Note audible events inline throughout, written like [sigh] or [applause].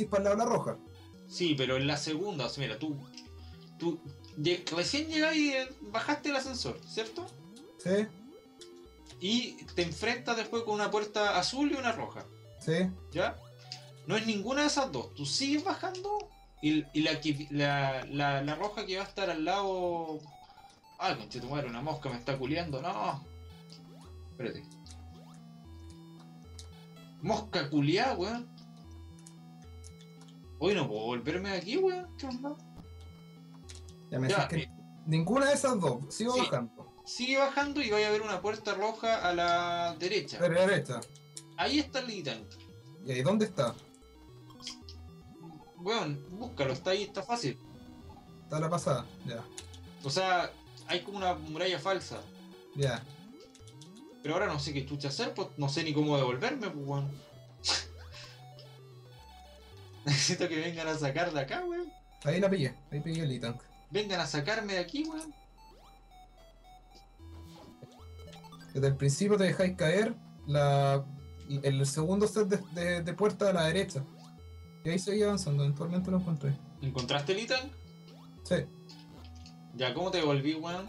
decís para la roja. Sí, pero en la segunda, o sea, mira, tú, tú recién llegas y eh, bajaste el ascensor, ¿cierto? Sí, Y te enfrentas después con una puerta azul y una roja, sí. ¿ya? No es ninguna de esas dos. Tú sigues bajando y, y la, la, la, la roja que va a estar al lado... Ay, conche tu madre, una mosca me está culeando, no. Espérate. Mosca culiada, weón. Hoy no puedo volverme de aquí, weón. ¿Qué onda? Ya me Ya, que eh, ninguna de esas dos. Sigo Sí. bajando. sigue bajando y vaya a ver una puerta roja a la derecha. A la derecha. Ahí está el Litan. ¿Y ahí dónde está? Weón, búscalo, está ahí, está fácil. Está la pasada. Ya, O sea, hay como una muralla falsa. ya. Pero ahora no sé qué chucha hacer, pues no sé ni cómo devolverme, pues weón. [laughs] Necesito que vengan a sacar de acá, weón. Ahí la pillé. Ahí pillé el E-Tank. Vengan a sacarme de aquí, weón. Desde el principio te dejáis caer la, el segundo set de, de, de puerta a la derecha. Y ahí seguí avanzando. Eventualmente lo encontré. ¿Encontraste el Litan? Sí, Ya, ¿cómo te devolví, weón?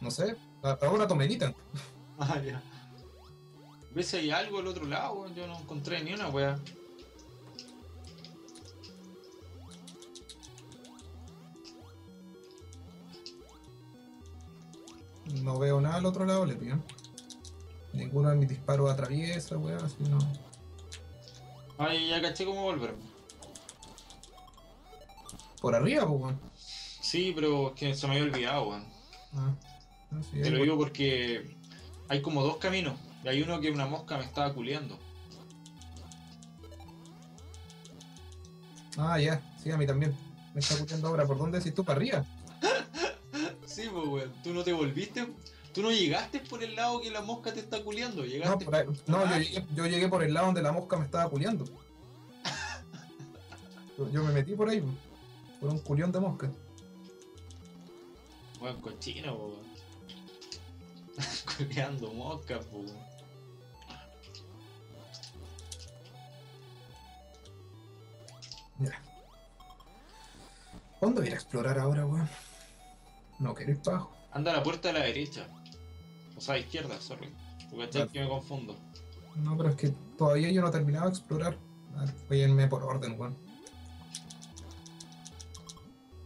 no sé. Ahora tomé el E-Tank. [laughs] Ah, ya. ¿Ves si hay algo al otro lado, weón? Yo no encontré ni una weá. No veo nada al otro lado, le pido. Ninguno de mis disparos atraviesa, weón, así no. Ay, ya caché cómo volverme. Por arriba, pues, weón. Sí, pero es que se me había olvidado, weón. Ah, sí, Te lo digo porque hay como dos caminos. Y hay uno que una mosca me estaba culeando. Ah, ya, sí, a mí también. Me está escuchando ahora. ¿Por dónde decís tú? ¿Para arriba? Sí, pues, weón. Tú no te volviste. Tú no llegaste por el lado que la mosca te está culeando. No, Llegaste. por no yo, llegué, yo llegué por el lado donde la mosca me estaba culiando. Yo, yo me metí por ahí, po, por un culión de mosca. Weón, cochino, weón. [laughs] Culeando mosca, weón. Ya. ¿Cuándo ir a explorar ahora, weón? No, quiero ir para abajo. Anda a la puerta de la derecha. O sea, izquierda, sorry. Porque Vale. que me confundo. No, pero es que todavía yo no he terminado de explorar. A ver, voy a irme por orden, weón.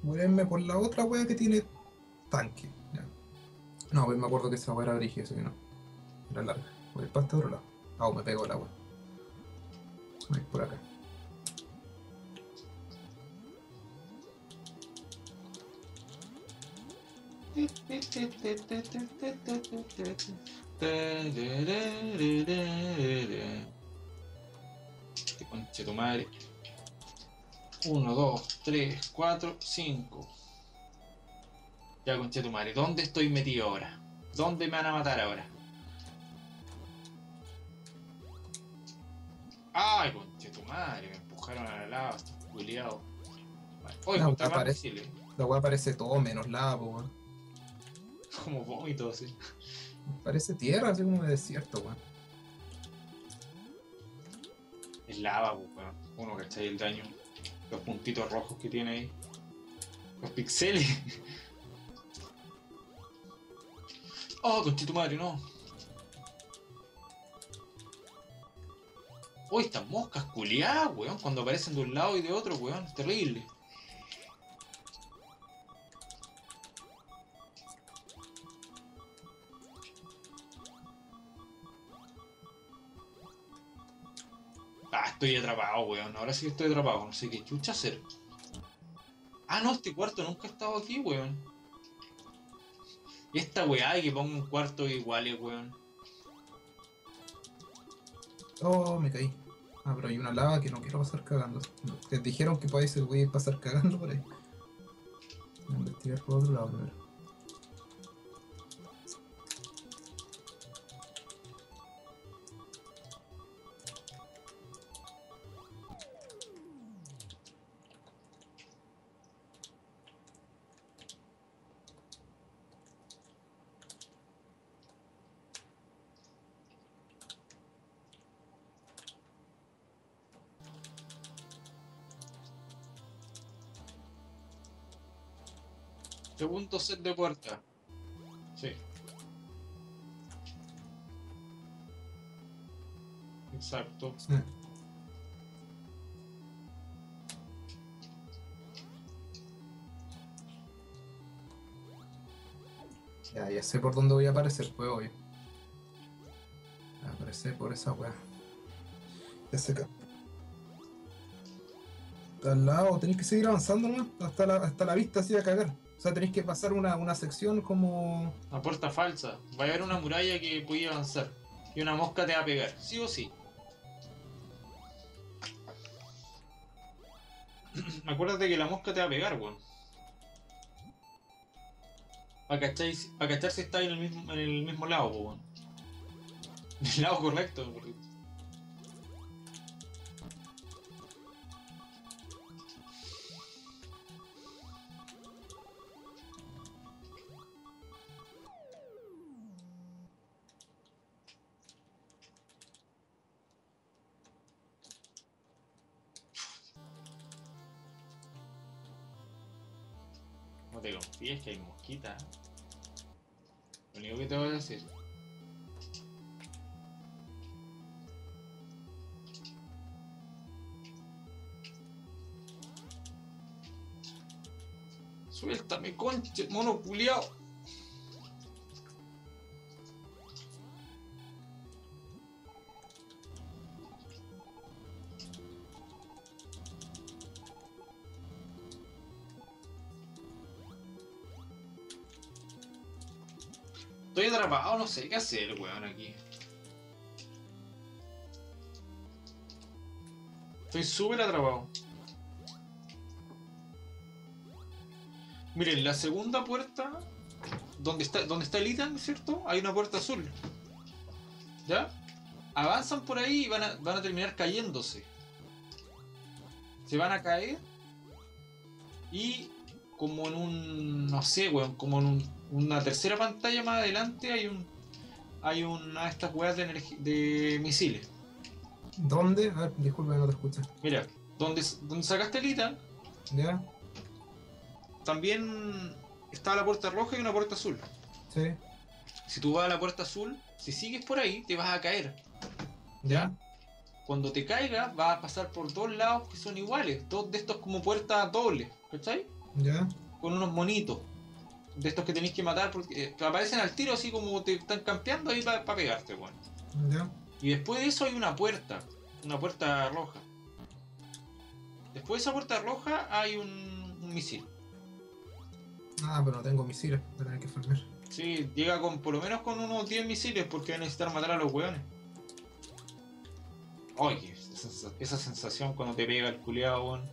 Voy a irme por la otra wea que tiene tanque. Ya. No, pues me acuerdo que esa wea era brígida, así que no. Era larga. Voy a ir para este otro lado. Ah, oh, me pego el agua. Voy a ir por acá. Este conche tu madre. 1, 2, 3, 4, 5. Ya conche tu madre. ¿Dónde estoy metido ahora? ¿Dónde me van a matar ahora? Ay, conche tu madre. Me empujaron a la lava. Estoy culiado. Hoy No, contra más aparece. La wea parece todo menos lava, weón. Como vómito así. Parece tierra, así como de desierto, weón. Es lava, pues, weón. Uno, ¿cachai? El daño. Los puntitos rojos que tiene ahí. Los pixeles. [laughs] Oh, conchito madre, no. Uy, estas moscas culiadas, weón. Cuando aparecen de un lado y de otro, weón. Es terrible. Estoy atrapado, weón. Ahora sí que estoy atrapado. No sé qué chucha hacer. Ah, no, este cuarto nunca ha estado aquí, weón. Y esta weá de que ponga un cuarto iguales, weón. Oh, me caí. Ah, pero hay una lava que no quiero pasar cagando. Te dijeron que podéis pasar cagando por ahí. Voy a investigar por otro lado primero. Segundo set de puerta. Sí. Exacto. Sí. Ya, ya sé por dónde voy a aparecer, pues obvio. Aparecer por esa weá. Ya sé acá. Al lado, tenéis que seguir avanzando nomás, hasta la, hasta la vista así a cagar. O sea, tenéis que pasar una, una sección como. Una puerta falsa. Va a haber una muralla que podía avanzar. Y una mosca te va a pegar. Sí o sí. [clears throat] Acuérdate que la mosca te va a pegar, weón. Para cachar, cachar si está en el mismo, en el mismo lado, weón. [laughs] El lado correcto, correcto. Confíes que hay mosquitas. Lo único que te voy a decir. Suéltame, conche, mono culiao. Atrapado, no sé qué hacer, weón, aquí. Estoy súper atrapado. Miren, la segunda puerta, donde está, donde está el ítem, ¿cierto? Hay una puerta azul. ¿Ya? Avanzan por ahí y van a, van a terminar cayéndose. Se van a caer. Y como en un. no sé, weón, como en un- una tercera pantalla más adelante hay un. Hay una de estas weas de, de misiles. ¿Dónde? A ver, disculpa, no te escuché. Mira, donde, donde sacaste el ítem, ¿Ya? también está la puerta roja y una puerta azul. Sí. Si tú vas a la puerta azul, si sigues por ahí, te vas a caer. ¿Ya? Cuando te caigas, vas a pasar por dos lados que son iguales. Dos de estos como puertas dobles, ¿cachai? ¿Ya? Con unos monitos. De estos que tenéis que matar porque eh, que aparecen al tiro así como te están campeando ahí para pegarte, weón. ¿Ya? Y después de eso hay una puerta. Una puerta roja. Después de esa puerta roja hay un, un misil. Ah, pero no tengo misiles, voy a tener que farmear. Sí, llega con por lo menos con unos 10 misiles porque va a necesitar matar a los weones. Oye, esa, sensa- esa sensación cuando te pega el culeado, weón.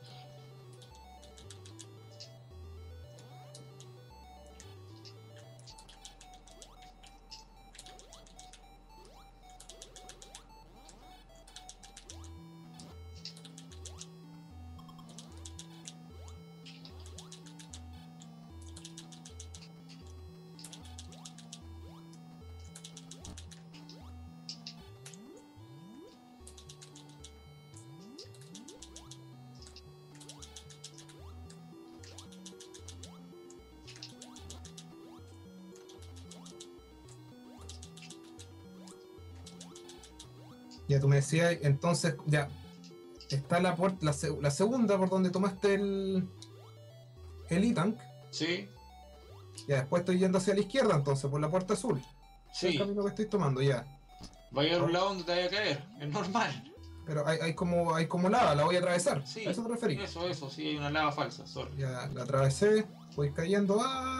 Ya tú me decías, entonces, ya. Está la puerta, la, se- la segunda por donde tomaste el. El E-Tank. Sí, Ya después estoy yendo hacia la izquierda, entonces, por la puerta azul. Es el sí. camino que estoy tomando, ya. Va a ir a un lado donde te vaya a caer. Es normal. Pero hay, hay como hay como lava, la voy a atravesar. Sí. ¿A eso te referís? Eso, eso, sí, hay una lava falsa, sorry. Ya la atravesé, voy cayendo. ¡Ah!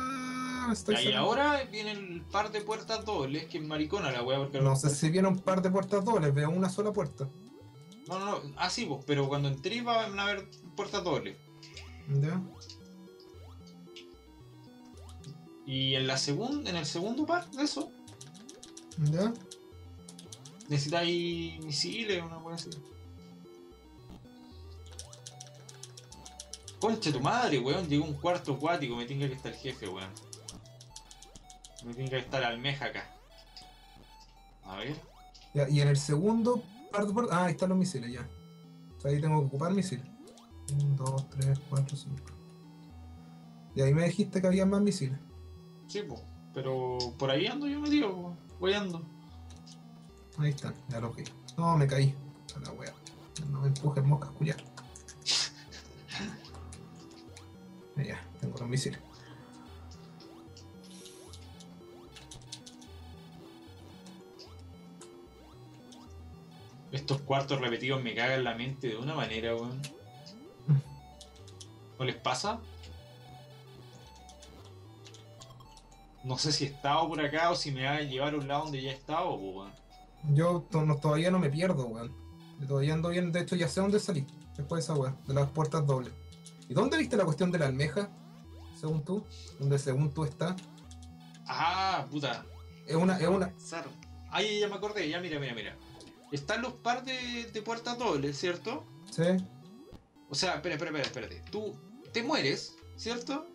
Estoy y saliendo. ahora viene el par de puertas dobles, que es maricona la weá, porque No sé si viene un par de puertas dobles, veo una sola puerta. No, no, no, ah sí, pues, pero cuando entré van a haber puertas dobles. ¿Ya? Y en la segunda, en el segundo par de eso, ¿Ya? necesitáis misiles o una cosa así. Concha tu madre, weón, llegó un cuarto acuático, me tinga que está el jefe, weón. Me tinga que está la almeja acá. A ver. Ya, Y en el segundo par de puertas. Ah, ahí están los misiles, ya. O sea, ahí tengo que ocupar misiles. 1, 2, 3, 4, 5. Y ahí me dijiste que había más misiles. Sí, po. Pero por ahí ando yo metido, po. Voy ando. Ahí están, ya los vi. No, me caí. A la wea. No me empujes moscas, culiar. [laughs] Ya, tengo los misiles. Estos cuartos repetidos me cagan la mente de una manera, weón. ¿No les pasa? No sé si he estado por acá o si me va a llevar a un lado donde ya he estado, weón. Yo to- no- todavía no me pierdo, weón. Yo Todavía ando bien, de hecho ya sé dónde salí. Después de esa weá, de las puertas dobles. ¿Y dónde viste la cuestión de la almeja? Según tú, donde según tú está. Ah, puta. Es una, es una. Ay, ya me acordé, ya mira, mira, mira. Están los par de, de puertas dobles, ¿cierto? Sí, O sea, espera, espera, espera, espérate. Tú te mueres, ¿cierto?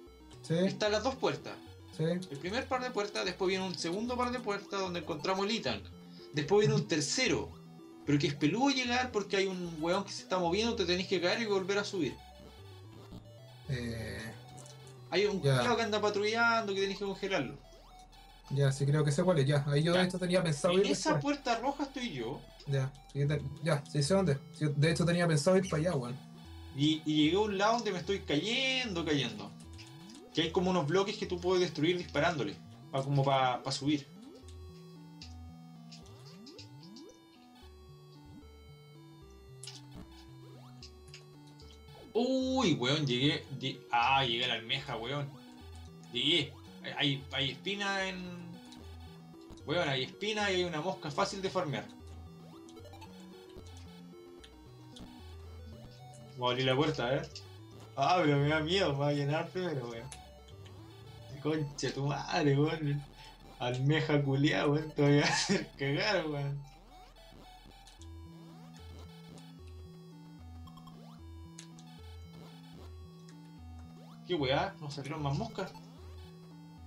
sí, Están las dos puertas. sí. El primer par de puertas, después viene un segundo par de puertas donde encontramos el Itank. Después viene un tercero. Pero que es peludo llegar porque hay un weón que se está moviendo, te tenés que caer y volver a subir. Eh, Hay un culiao que anda patrullando que tenés que congelarlo. Ya, sí creo que sé cuál es. Ya, ahí yo Ya. de hecho tenía pensado En ir esa después. puerta roja estoy yo. Ya, ya, sí sé dónde. De hecho tenía pensado ir para allá, weón. Y, y llegué a un lado donde me estoy cayendo, cayendo. Que hay como unos bloques que tú puedes destruir disparándole. Pa- como para subir. Uy, weón, llegué. lle- Ah, llegué a la almeja, weón. Llegué. Hay, hay, espina en. Weón, hay espina y hay una mosca fácil de farmear. Voy a abrir la puerta, ¿eh? Ah, pero me da miedo, me va a llenar primero, weón. Concha tu madre, weón. Almeja culiada, weón. Te voy a hacer cagar, weón. ¿Qué weá? ¿Nos salieron más moscas?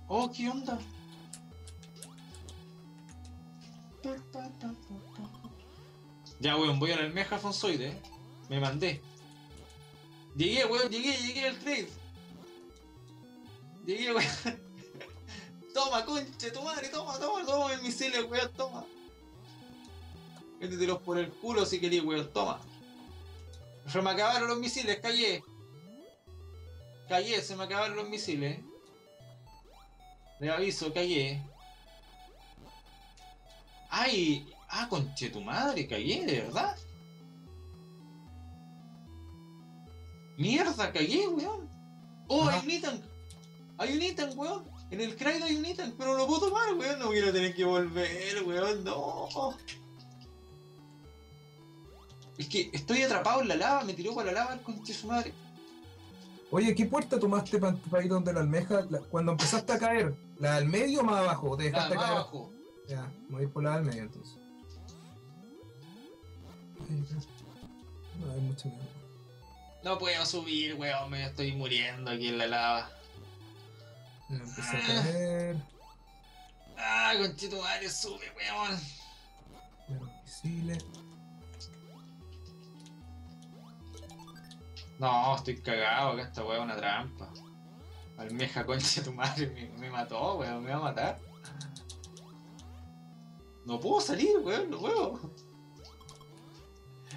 Oh, ¿qué onda? Ya, weón, voy a la almeja fonzoide, eh. Me mandé. Llegué, weón, llegué, llegué al trade. Llegué, weón. [laughs] toma, conche, tu madre, toma, toma, toma mis misiles, weón, toma. Métetelos por el culo si querés, weón, toma. Se me acabaron los misiles, callé. Callé, se me acabaron los misiles. Le aviso, callé. Ay, ah, conche tu madre, cagué, de verdad. Mierda, cagué, weón. Oh, Ajá. hay un Ethan. Hay un Ethan, weón. En el Cryde hay un Ethan, pero lo puedo tomar, weón. No quiero tener que volver, weón. No. Es que estoy atrapado en la lava, me tiró para la lava el conche su madre. Oye, ¿qué puerta tomaste para ir donde la almeja? La- cuando empezaste a caer, ¿la del medio o más abajo? ¿O te dejaste más caer? abajo. Ya, me voy por la del medio entonces. No hay mucho miedo. No puedo subir, weón. Me estoy muriendo aquí en la lava. Ya empecé a caer. Ah, conchito madre, sube, weón. Los misiles. No, estoy cagado, acá esta weá es una trampa. Almeja concha tu madre me, me mató, weón, me va a matar. No puedo salir, weón, no puedo.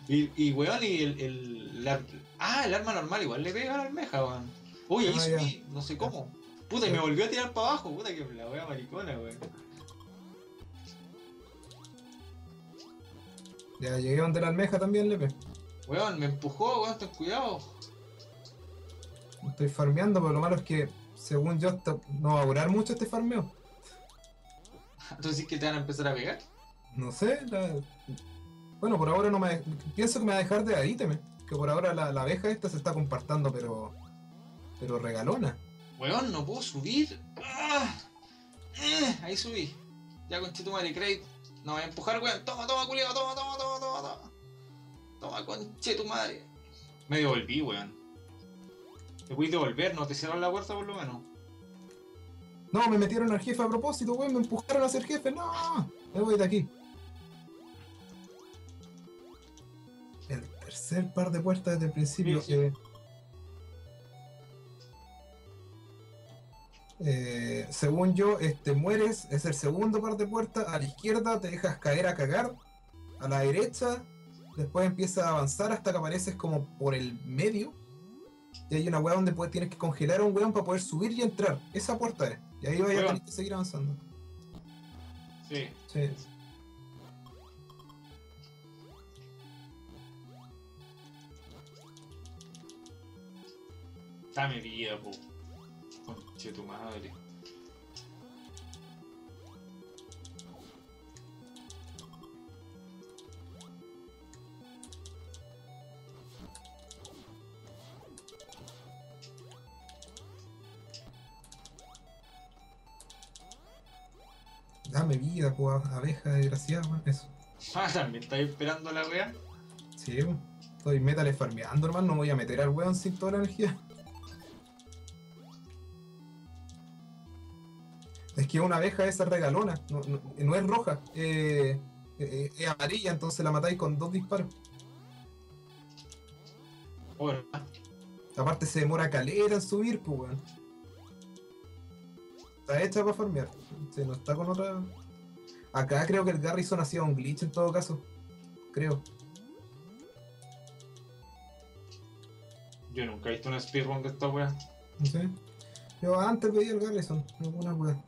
Y, y weón, y el, el, la- Ah, el arma normal igual le pega a la almeja, weón. Uy, ahí ya. subí, no sé cómo. Puta, y me volvió a tirar para abajo, puta que la wea maricona, weón. Ya llegué donde la almeja también, Lepe. Weón, me empujó, weón, ten cuidado. Estoy farmeando, pero lo malo es que, según yo, no va a durar mucho este farmeo. Entonces, ¿que te van a empezar a pegar? No sé, la- bueno, por ahora no me. Pienso que me va a dejar de ahí, teme. Que por ahora la, la abeja esta se está compartiendo, pero. Pero regalona. Weón, no puedo subir. Ah, eh, ahí subí. Ya conche tu madre, Craig. No voy a empujar, weón. Toma, toma, culiao, toma, toma, toma, toma, toma. Toma, conche tu madre. Me devolví, weón. Te puedes devolver, no te cerraron la puerta por lo menos. No, me metieron al jefe a propósito, weón, me empujaron a ser jefe, no. Me voy de aquí. El tercer par de puertas desde el principio. Sí, sí. eh, Eh, según yo, este mueres, es el segundo par de puertas, a la izquierda te dejas caer a cagar, a la derecha, después empiezas a avanzar hasta que apareces como por el medio, y hay una weá donde puedes, tienes que congelar a un weón para poder subir y entrar. Esa puerta es. Y ahí vaya a tener que seguir avanzando. Sí. Sí. Dame vida, po. Conche tu madre. Dame vida, pues, abeja desgraciada, weón. Eso. Ah, también estáis esperando la wea. Sí, weón. Estoy metales farmeando, hermano. No me voy a meter al weón sin toda la energía. Es que una abeja esa regalona, no, no- no es roja, eh, eh, es amarilla, entonces la matáis con dos disparos. ¿verdad? Aparte se demora calera en subir, pues weón. Está hecha para farmear. Se no está con otra. Acá creo que el Garrison hacía un glitch en todo caso. Creo. Yo nunca he visto una speedrun de esta wea. No sé. Yo antes veía el Garrison, alguna weá.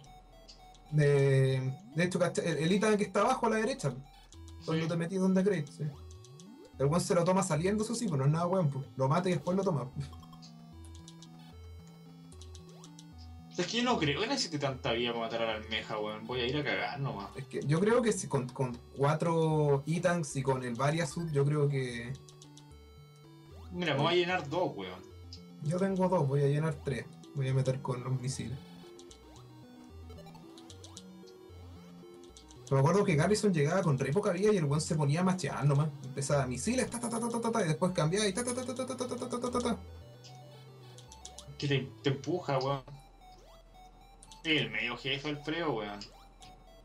De, de hecho, el, el ítem que está abajo a la derecha, cuando Sí. te metís donde crees, sí. El weón se lo toma saliendo, eso sí, pues no es nada weón, pues. Lo mata y después lo toma. Es que yo no creo que necesite tanta vida para matar a la almeja, weón. Voy a ir a cagar nomás. Es que yo creo que si con, con cuatro ítems y con el Variasuit, yo creo que. Mira, me voy a llenar dos, weón. Yo tengo dos, voy a llenar tres. Voy a meter con los misiles. Me acuerdo que Garrison llegaba con re poca vida y el weón se ponía a machear nomás. Empezaba misiles, ta ta ta ta ta ta, y después cambiaba y ta ta ta ta ta ta ta ta ta ta ta ta. Que te, te empuja, weón. El medio jefe Alfredo, weón.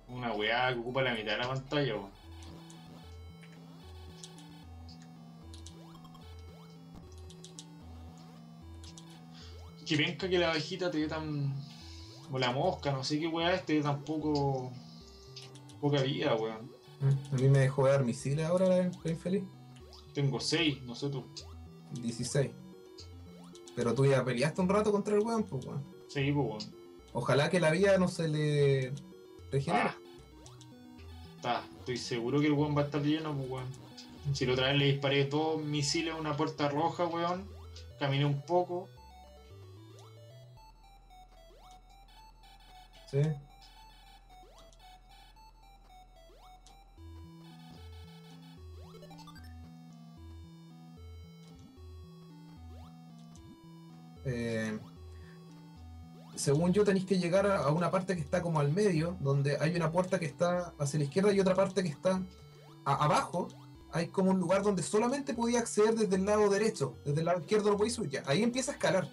Una weá que ocupa la mitad de la pantalla, weón. Que venga que la abejita te dé tan. O la mosca, no sé qué weá es, te dé tan poco. poca vida, weón. Mm, A mí me dejó dar misiles ahora la, la infeliz. Tengo seis, no sé tú. 16. Pero tú ya peleaste un rato contra el weón, pues weón. Sí, pues, weón. Ojalá que la vida no se le regenere. Ah. Está, estoy seguro que el weón va a estar lleno, pues weón. Si la otra vez le disparé dos misiles a una puerta roja, weón. Caminé un poco. Sí. Eh, según yo tenéis que llegar a, una parte que está como al medio, donde hay una puerta que está hacia la izquierda y otra parte que está a- abajo. Hay como un lugar donde solamente podía acceder desde el lado derecho, desde el lado izquierdo lo podéis subir. Ahí empieza a escalar.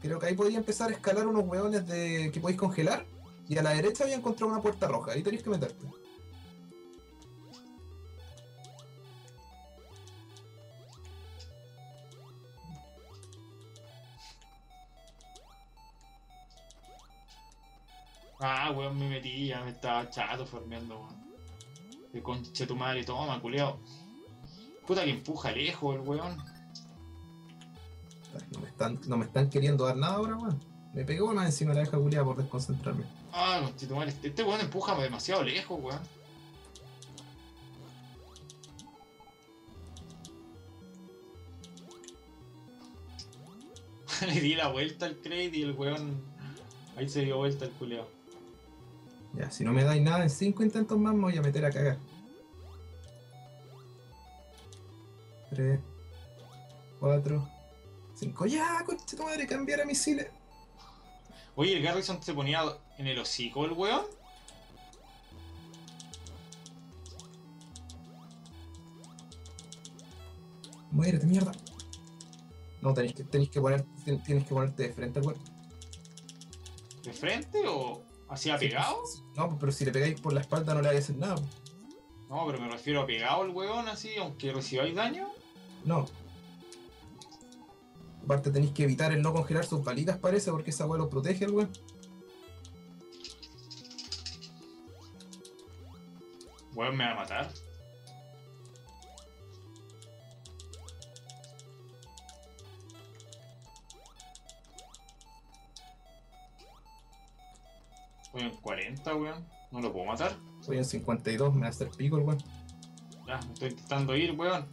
Creo que ahí podía empezar a escalar unos hueones de que podéis congelar. Y a la derecha había encontrado una puerta roja. Ahí tenéis que meterte. Ah, weón, me metí, ya me estaba chato farmeando, weón. De concha tu madre, toma, culiao. Puta que empuja lejos el weón. No me están, no me están queriendo dar nada ahora, weón. Me pegó más encima de la deja culiada por desconcentrarme. Ah, concha tu madre, este, este weón empuja demasiado lejos, weón. [laughs] Le di la vuelta al crate y el weón. Ahí se dio vuelta el culiao. Ya, si no me dais nada en cinco intentos más, me voy a meter a cagar. 3, 4, 5. Ya, concha tu madre, cambiar a misiles. Oye, el Garrison se ponía en el hocico el weón. Muérete, mierda. No, tenéis que, tenéis que, poner, tienes que ponerte de frente al weón. ¿De frente o hacía pegado? No, pero si le pegáis por la espalda no le vais a hacer nada. No, pero me refiero a pegado el weón así, aunque recibáis daño. No. Aparte tenéis que evitar el no congelar sus balitas, parece, porque esa weá lo protege el weón. Weón me va a matar. Voy en 40, weón. No lo puedo matar. Soy en 52, me va a hacer pico el weón. Ya, me estoy intentando ir, weón.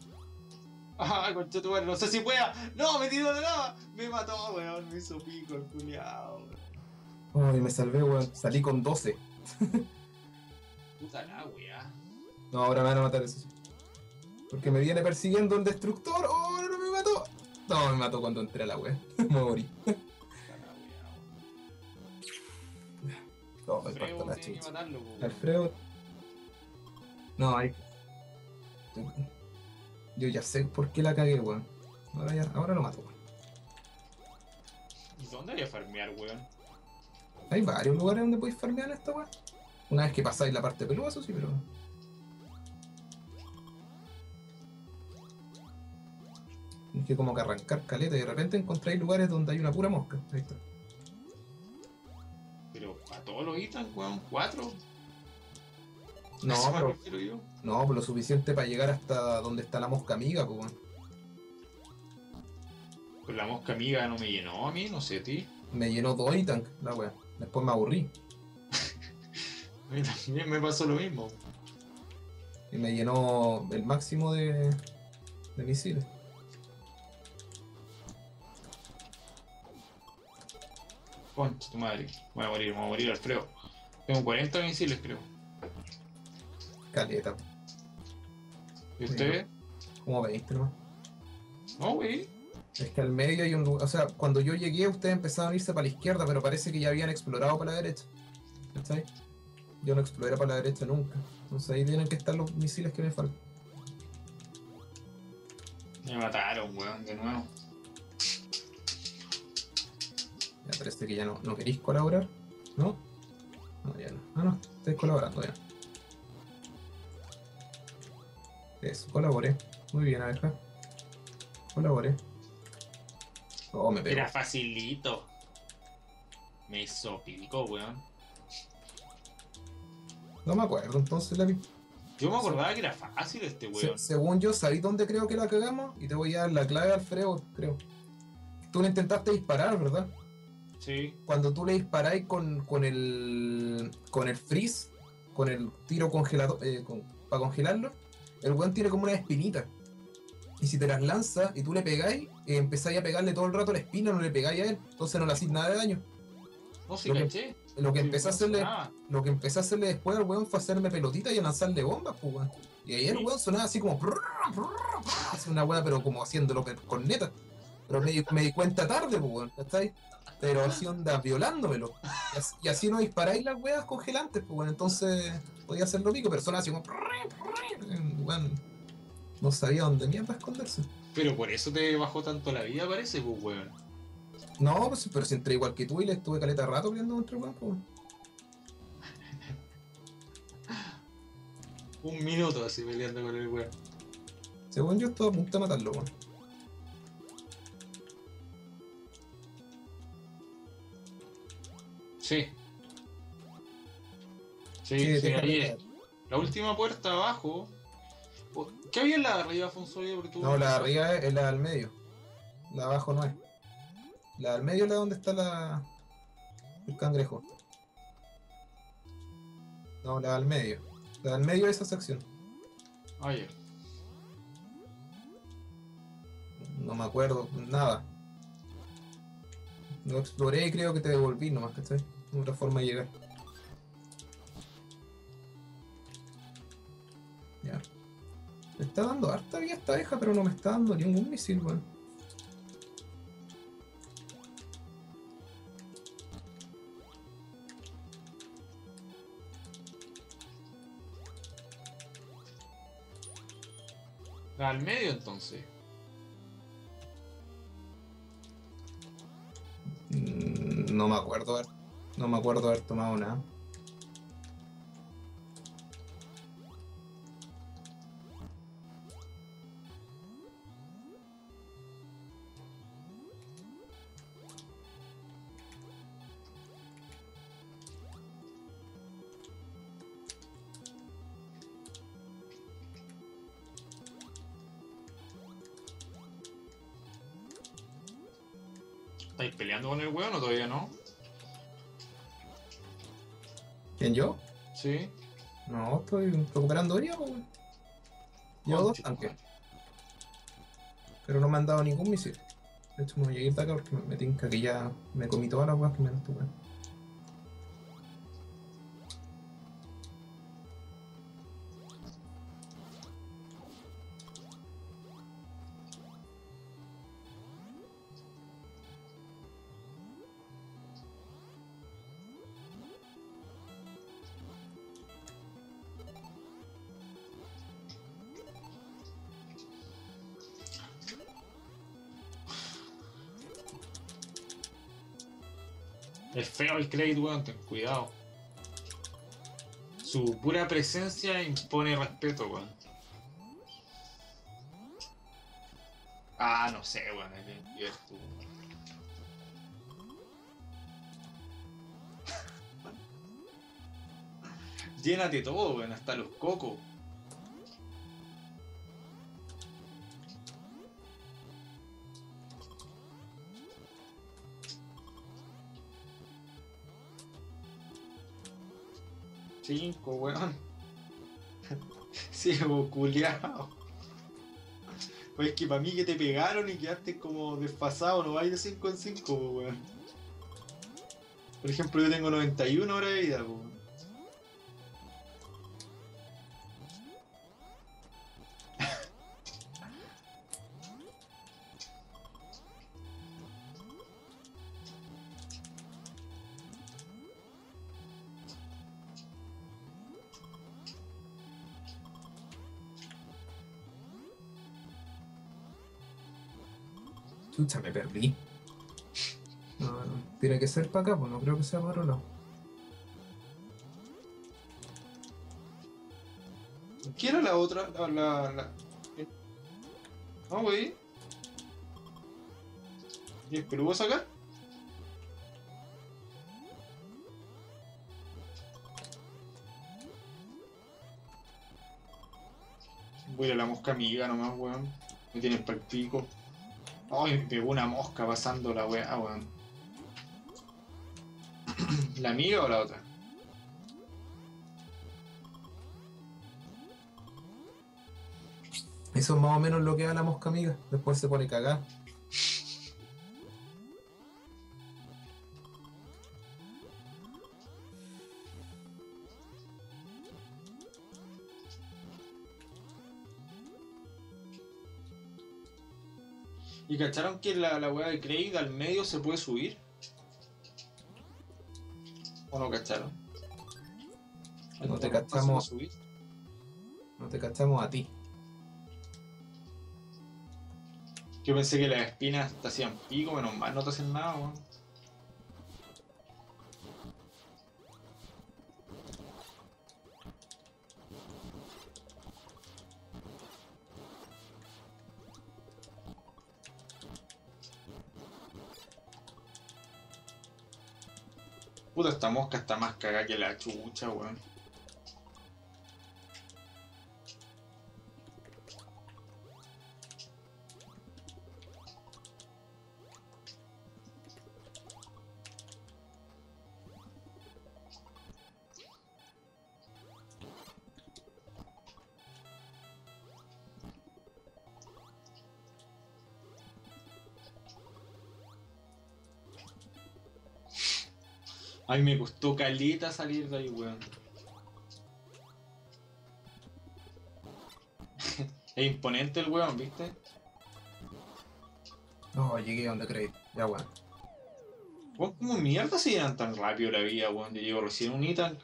Ah, concha tu no sé si pueda. No, me tiró de lava. Me mató, weón. Me hizo pico el culiao, weón. Ay, me salvé, weón. Salí con 12. [laughs] Puta la weá. No, ahora me van a matar eso. Porque me viene persiguiendo el destructor. ¡Oh, no me mató! No, me mató cuando entré a la wea. [laughs] me morí. No, me parto la chucha. matarlo. Alfredo. No, hay. Yo ya sé por qué la cagué, weón. Ahora, ya, ahora lo mato, weón. ¿Y dónde voy a farmear, weón? Hay varios lugares donde podéis farmear esta weón. Una vez que pasáis la parte peluda, eso sí, pero. Tienes que como que arrancar caleta y de repente encontráis lugares donde hay una pura mosca. Ahí está. Todos los ítems, weón, cuatro. No, Eso pero, yo. no, pero lo suficiente para llegar hasta donde está la mosca amiga, pues weón. Pero la mosca amiga no me llenó a mí, no sé a ti. Me llenó dos ítems, la weá. Después me aburrí. [laughs] A mí también me pasó lo mismo. Y me llenó el máximo de, de misiles. Concha tu madre. Voy a morir, voy a morir, Alfredo. Tengo 40 misiles, creo. Caleta. ¿Y usted? Como 20 nomás. No, güey. Es que al medio hay un lugar. O sea, cuando yo llegué, ustedes empezaron a irse para la izquierda, pero parece que ya habían explorado para la derecha. ¿Cachai? Yo no exploré para la derecha nunca. Entonces ahí tienen que estar los misiles que me faltan. Me mataron, weón, de nuevo. Ya parece que ya no, no queréis colaborar. ¿No? No, ya no. Ah, no, estáis colaborando ya. Eso, colaboré. Muy bien, abeja. Colaboré. Oh, me pegó. Era facilito. Me hizo pico, weón. No me acuerdo, entonces la vi. Yo me acordaba que era fácil este Se- weón. según yo, ¿sabéis dónde creo que la cagamos? Y te voy a dar la clave, Alfredo, creo. Tú le intentaste disparar, ¿verdad? Sí. Cuando tú le disparáis con, con el. con el freeze, con el tiro congelador, para congelarlo, el weón tiene como una espinita. Y si te las lanza y tú le pegáis, eh, empezáis a pegarle todo el rato la espina, no le pegáis a él, entonces no le hacéis nada de daño. No sé, Lo que-. Lo que Sí, empecé a hacerle. Lo que empecé a hacerle después al weón fue hacerme pelotita y a lanzarle bombas, pues weón. Y ahí el Sí. weón sonaba así como. Hace una weá, pero como haciéndolo con neta. Pero me, di- me di cuenta tarde, pues weón, ¿cachai? Pero así onda violándomelo. Y así, y así no disparáis las weas congelantes, pues weón. Entonces podía hacerlo pico, pero sonaba así como. Weón. No sabía dónde mierda esconderse. Pero por eso te bajó tanto la vida, parece, pues, weón. No, pues, pero si entré igual que tú y le estuve caleta rato viendo contra el weón, pues. Un minuto así peleando con el weón. Según yo, estuve a punto de matarlo, weón. Sí. Sí, Sí, ahí es. La última puerta abajo. Oh, ¿Qué había en la de arriba, Afonso? No, la de arriba es, la del medio. La de abajo no es. La del medio es la donde está la. el cangrejo. No, la del medio. La del medio es esa sección. Ah. No me acuerdo, nada. Lo exploré y creo que te devolví nomás, ¿cachai? Otra forma de llegar. Ya. Me está dando harta vida esta abeja, pero no me está dando ningún misil, weón. Al medio entonces. Mm, No me acuerdo no me acuerdo haber tomado nada. ¿Estáis peleando con el weón o todavía no? ¿Quién yo? Sí. No, estoy recuperando po, weón. Llevo dos tanques, pero no me han dado ningún misil. De hecho, me voy a ir de acá porque me, me tinca que ya me comí todas las weas que me las tuve. El Crate, weón, ten cuidado. Su pura presencia impone respeto, weón. Ah, no sé, weón, es invierto, weón. [laughs] Llénate todo, weón, hasta los cocos. Cinco, weón. [laughs] Ciego culiao. Pues es que para mí que te pegaron y quedaste como desfasado, no vais de 5 en 5, weón. Por ejemplo, yo tengo 91 horas de vida, weón. Chucha, me perdí. No, tiene que ser para acá, pues no creo que sea para otro lado. ¿Qué era la otra? La. la. No, wey. ¿Y pero vos acá? Voy a la mosca amiga nomás, weón. Me tienes para el pico. Ay, pegó una mosca pasando la weá, weón. [clears throat] ¿La amiga o la otra? Eso es más o menos lo que da la mosca amiga. Después se pone cagada. Cacharon que la, la weá de Craig al medio se puede subir? ¿O no cacharon? No te ¿Al montazo cachamos. subir? No te cachamos a ti. Yo pensé que las espinas te hacían pico, menos mal no te hacen nada, weón. Puta, esta mosca está más cagada que la chucha, weón. A mí me costó caleta salir de ahí, weón. [laughs] es imponente el weón, ¿viste? No, llegué a donde creí. Ya, bueno. Weón, ¿cómo mierda se llenan tan rápido la vida, weón? Yo llevo recién un Itan.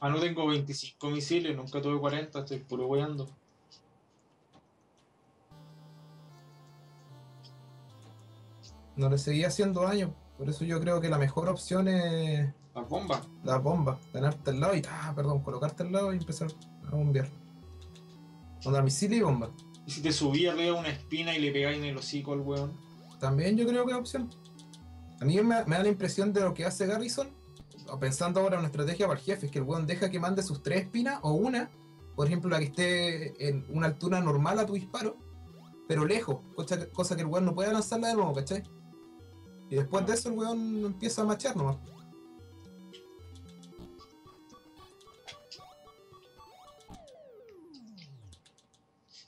Ah, no tengo 25 misiles, nunca tuve 40, estoy puro weando. No le seguía haciendo daño. Por eso yo creo que la mejor opción es Las bombas. la bomba. Ganarte al lado y, ah, perdón, colocarte al lado y empezar a bombear. Onda misil y bomba. Y si te subí arriba una espina y le pegáis en el hocico al weón. También yo creo que es opción. A mí me, me da la impresión de lo que hace Garrison. Pensando ahora en una estrategia para el jefe, es que el weón deja que mande sus tres espinas o una, por ejemplo, la que esté en una altura normal a tu disparo, pero lejos, cosa, cosa que el weón no pueda lanzarla de nuevo, ¿cachai? Y después de eso el weón empieza a machar nomás.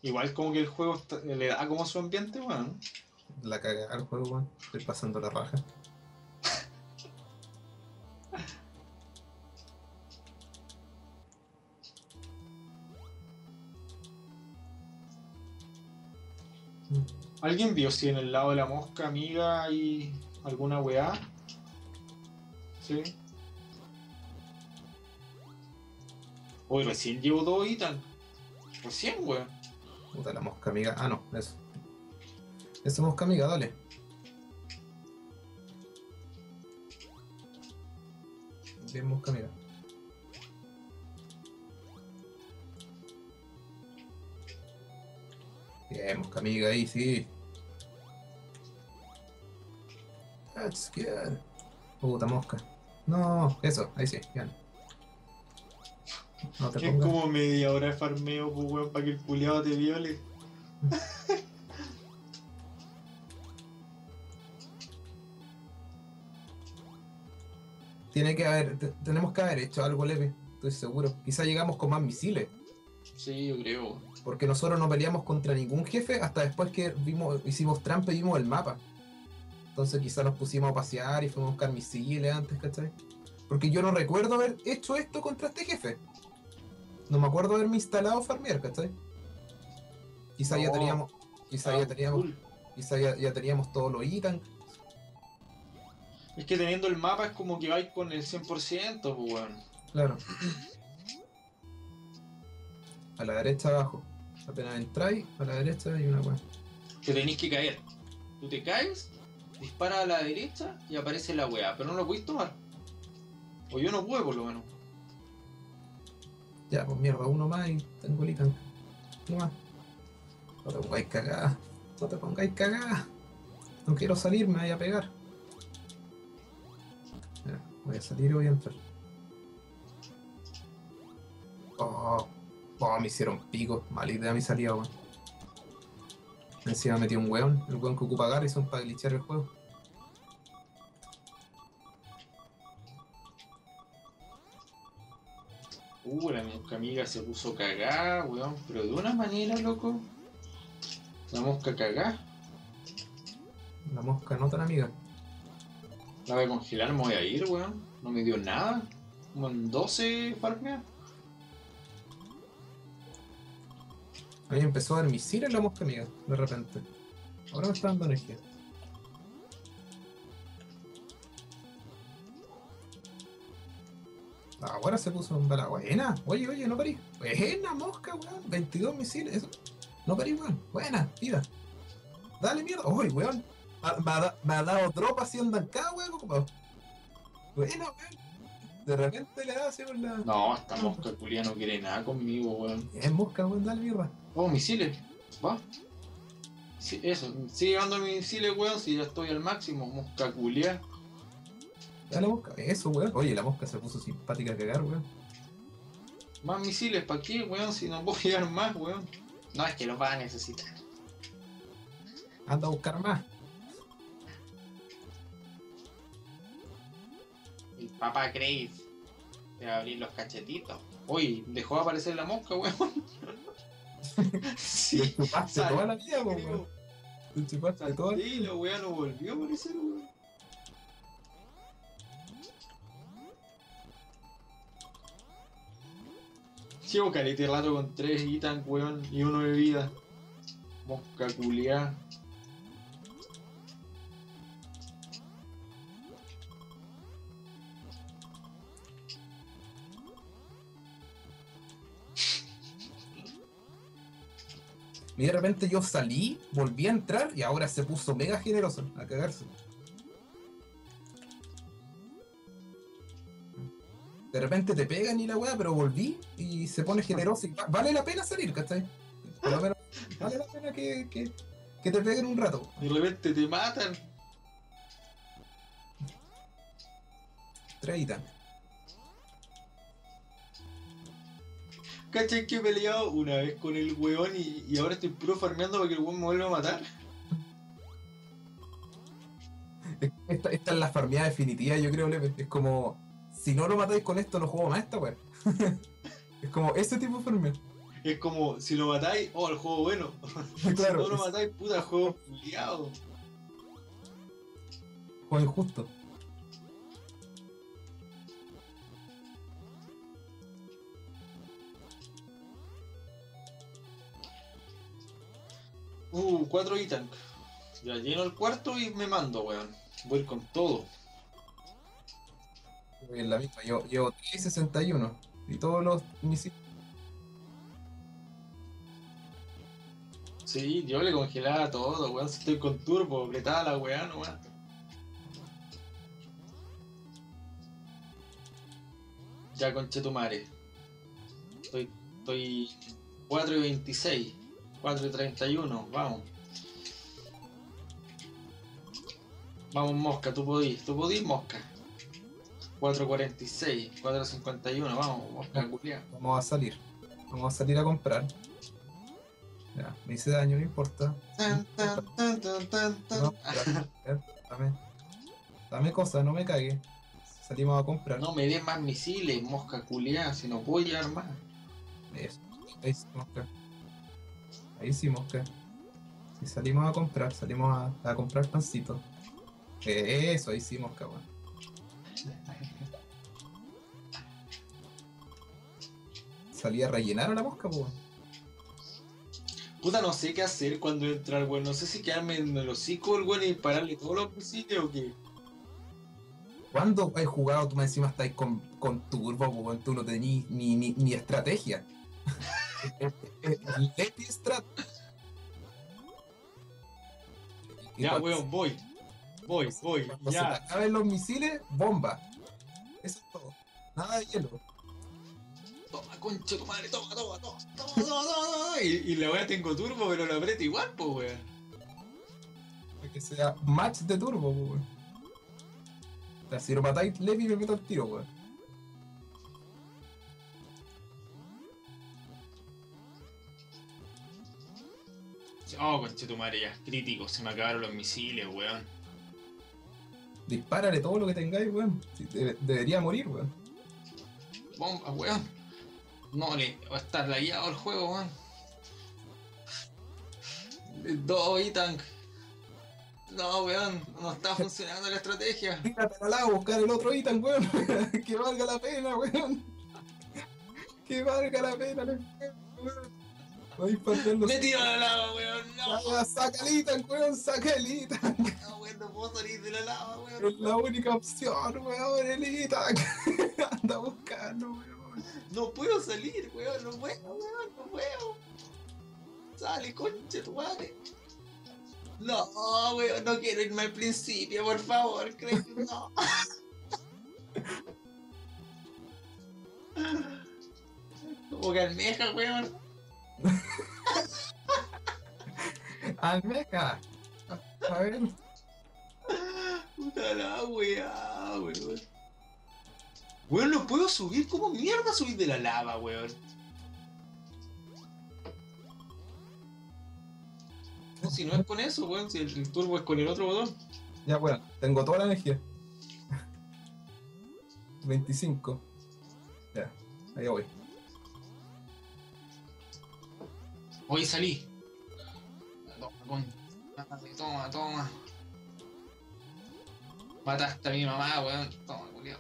Igual como que el juego está- le da como su ambiente, weón. La caga al juego, weón. Estoy pasando la raja. ¿Alguien vio si en el lado de la mosca amiga hay alguna weá? Sí. Hoy recién llevo dos ítems. Recién, weón. Puta la mosca amiga. Ah, no, eso. Esa mosca amiga, dale. Bien, mosca amiga. Bien, mosca amiga, ahí sí. That's good. Puta mosca. No, eso, ahí sí, bien. No te Que es como media hora de farmeo, pues, weón, para que el culiado te viole. Tiene que haber, te- tenemos que haber hecho algo leve, estoy seguro. Quizá llegamos con más misiles, Sí, yo creo. porque nosotros no peleamos contra ningún jefe hasta después que vimos, hicimos trampa y vimos el mapa. Entonces quizá nos pusimos a pasear y fuimos a buscar misiles antes, ¿cachai? Porque yo no recuerdo haber hecho esto contra este jefe. No me acuerdo haberme instalado farmear, ¿cachai? Quizá ya teníamos, quizá ya Ah, teníamos, full. quizá ya, ya teníamos todos los ítems. Es que teniendo el mapa es como que vais con el 100%, pues, weón. Claro. A la derecha abajo. Apenas entráis, a la derecha hay una weá. Que tenéis que caer. Tú te caes, dispara a la derecha y aparece la weá, pero no lo podéis tomar. O yo no puedo, por lo menos. Ya, pues mierda, uno más y tengo el ítem. No más. No te pongáis cagada. No te pongáis cagada. No quiero salir, me voy a pegar. Ya, voy a salir y voy a entrar. Oh, oh, me hicieron pico. Mala idea mi salida, weón. Encima metí un weón, el weón que ocupa Garrison para glitchear el juego. Uh, la mosca amiga se puso cagada, weón. Pero de una manera, loco. La mosca cagada. La mosca no tan amiga. La voy a congelar, me voy a ir, weón. No me dio nada. Como en 12 farmeas. A mí empezó a dar misiles la mosca amiga, de repente. Ahora me está dando energía. Ahora se puso en bala. Buena. Oye, oye, no parí. Buena mosca, weón. 22 misiles. Eso. No parí, weón. Buena, vida. Dale mierda. Uy, weón. Me ha, da- me ha dado tropa así andan cada weón, ocupado. Buena, weón. De repente le da así por la. No, esta mosca culia no quiere nada conmigo, weón. Es mosca, weón. Dale mierda. Oh, misiles. Va. Sí, eso, sigue llevando mis misiles, weón, si ya estoy al máximo, mosca culia. Dale mosca. Eso, weón. Oye, la mosca se puso simpática a cagar, weón. Más misiles, ¿para qué, weón? Si no puedo llevar más, weón. No, es que los va a necesitar. Anda a buscar más. El papá Crave te va a abrir los cachetitos. Uy, dejó de aparecer la mosca, weón. Sí, [laughs] chupaste sal- toda la vida, weón. Te chupaste toda la Sí, la weá no volvió a aparecer, weón. Llevo calete rato con tres ítems, weón, y uno de vida. Mosca culiá. Y de repente yo salí, volví a entrar y ahora se puso mega generoso a cagarse. De repente te pegan y la weá, pero volví y se pone generoso y va- vale la pena salir, ¿cachai? Por lo menos vale la pena que, que, que te peguen un rato. De repente te matan. Tres ¿Cachai que he peleado una vez con el weón y, y ahora estoy puro farmeando para que el weón me vuelva a matar? Esta, esta es la farmeada definitiva, yo creo, Lepe. Es como, si no lo matáis con esto, no juego más esta weá. [laughs] es como ese tipo de farmea. Es como, si lo matáis, oh, el juego bueno. Claro, [laughs] si no lo matáis, puta, el juego liado. Juego injusto. Uh, cuatro E-Tank. Ya lleno el cuarto y me mando, weón. Voy con todo. Voy en la misma. Yo llevo 361 y todos los misiles. Sí, yo le congelaba todo, weón. Si estoy con turbo, apretaba la weá nomás. Ya, conchetumare. Estoy, estoy 4 y 26. 4 y 31, vamos. Vamos, mosca, tú podís, tú podís, mosca. 4.46, 4.51, vamos, mosca, culiá. Vamos a salir. Vamos a salir a comprar. Ya, me hice daño, no importa. Tan, tan, tan. No, dame. Dame cosas, no me cague. Salimos a comprar. No me des más misiles, mosca culiá, si no puedo llevar más. Eso. Sí, mosca. Ahí sí, mosca. Si salimos a comprar, salimos a, a comprar pancito. Eh, Eso, ahí sí, mosca, weón. Salí a rellenar a la mosca, pues, weón. Puta, no sé qué hacer cuando entra el weón. No sé si quedarme en el hocico el weón y dispararle todos los misiles o qué. ¿Cuándo has jugado tú más encima estás con, con turbo, po, weón? Tú no tenías ni, ni, ni estrategia. Leti strat. Ya, weón, voy. Voy, voy, Cuando se te ya. acaben los misiles, bomba. Eso es todo. Nada de hielo. Toma, concha tu madre, toma, toma, toma, toma, toma, toma, toma. Y, y la weá tengo turbo, pero lo aprieta igual, pues weón. Para que sea match de turbo, weón. O sea, si lo matáis Levi me meto al tiro, weón. Oh, concha tu madre, ya. Crítico, se me acabaron los misiles, weón. Dispárale todo lo que tengáis, weón. Debería morir, weón. Bomba, weón. No, le va a estar lagueado el juego, weón. Dos E-Tank. No, weón, no está [laughs] funcionando la estrategia. Tírate al lado a buscar el otro ítem, weón. [laughs] que valga la pena, weón. Que valga la pena, weón. Vais partiendo. Me tiro la lava, weón. No, Ya, saca el ítem, weón, saca ítem. no, weón, no puedo salir de la lava, weón. Es la única opción, weón, el ítem. [laughs] Anda a buscarlo, weón. No puedo salir, weón, no puedo, weón, no puedo. Sale, concha tu madre. No, weón, no quiero irme al principio, por favor, creo que no. [laughs] Como que almeja, weón. [laughs] Almeja. A ver. Puta la weá, weón. Weón, no puedo subir. ¿Cómo mierda subir de la lava, weón? No, si no es con eso, weón, si el, el turbo es con el otro botón. Ya, bueno, tengo toda la energía. [laughs] 25. Ya, ahí voy. Hoy salí. Toma, con... toma, toma. Mataste a mi mamá, weón. Toma, culiao.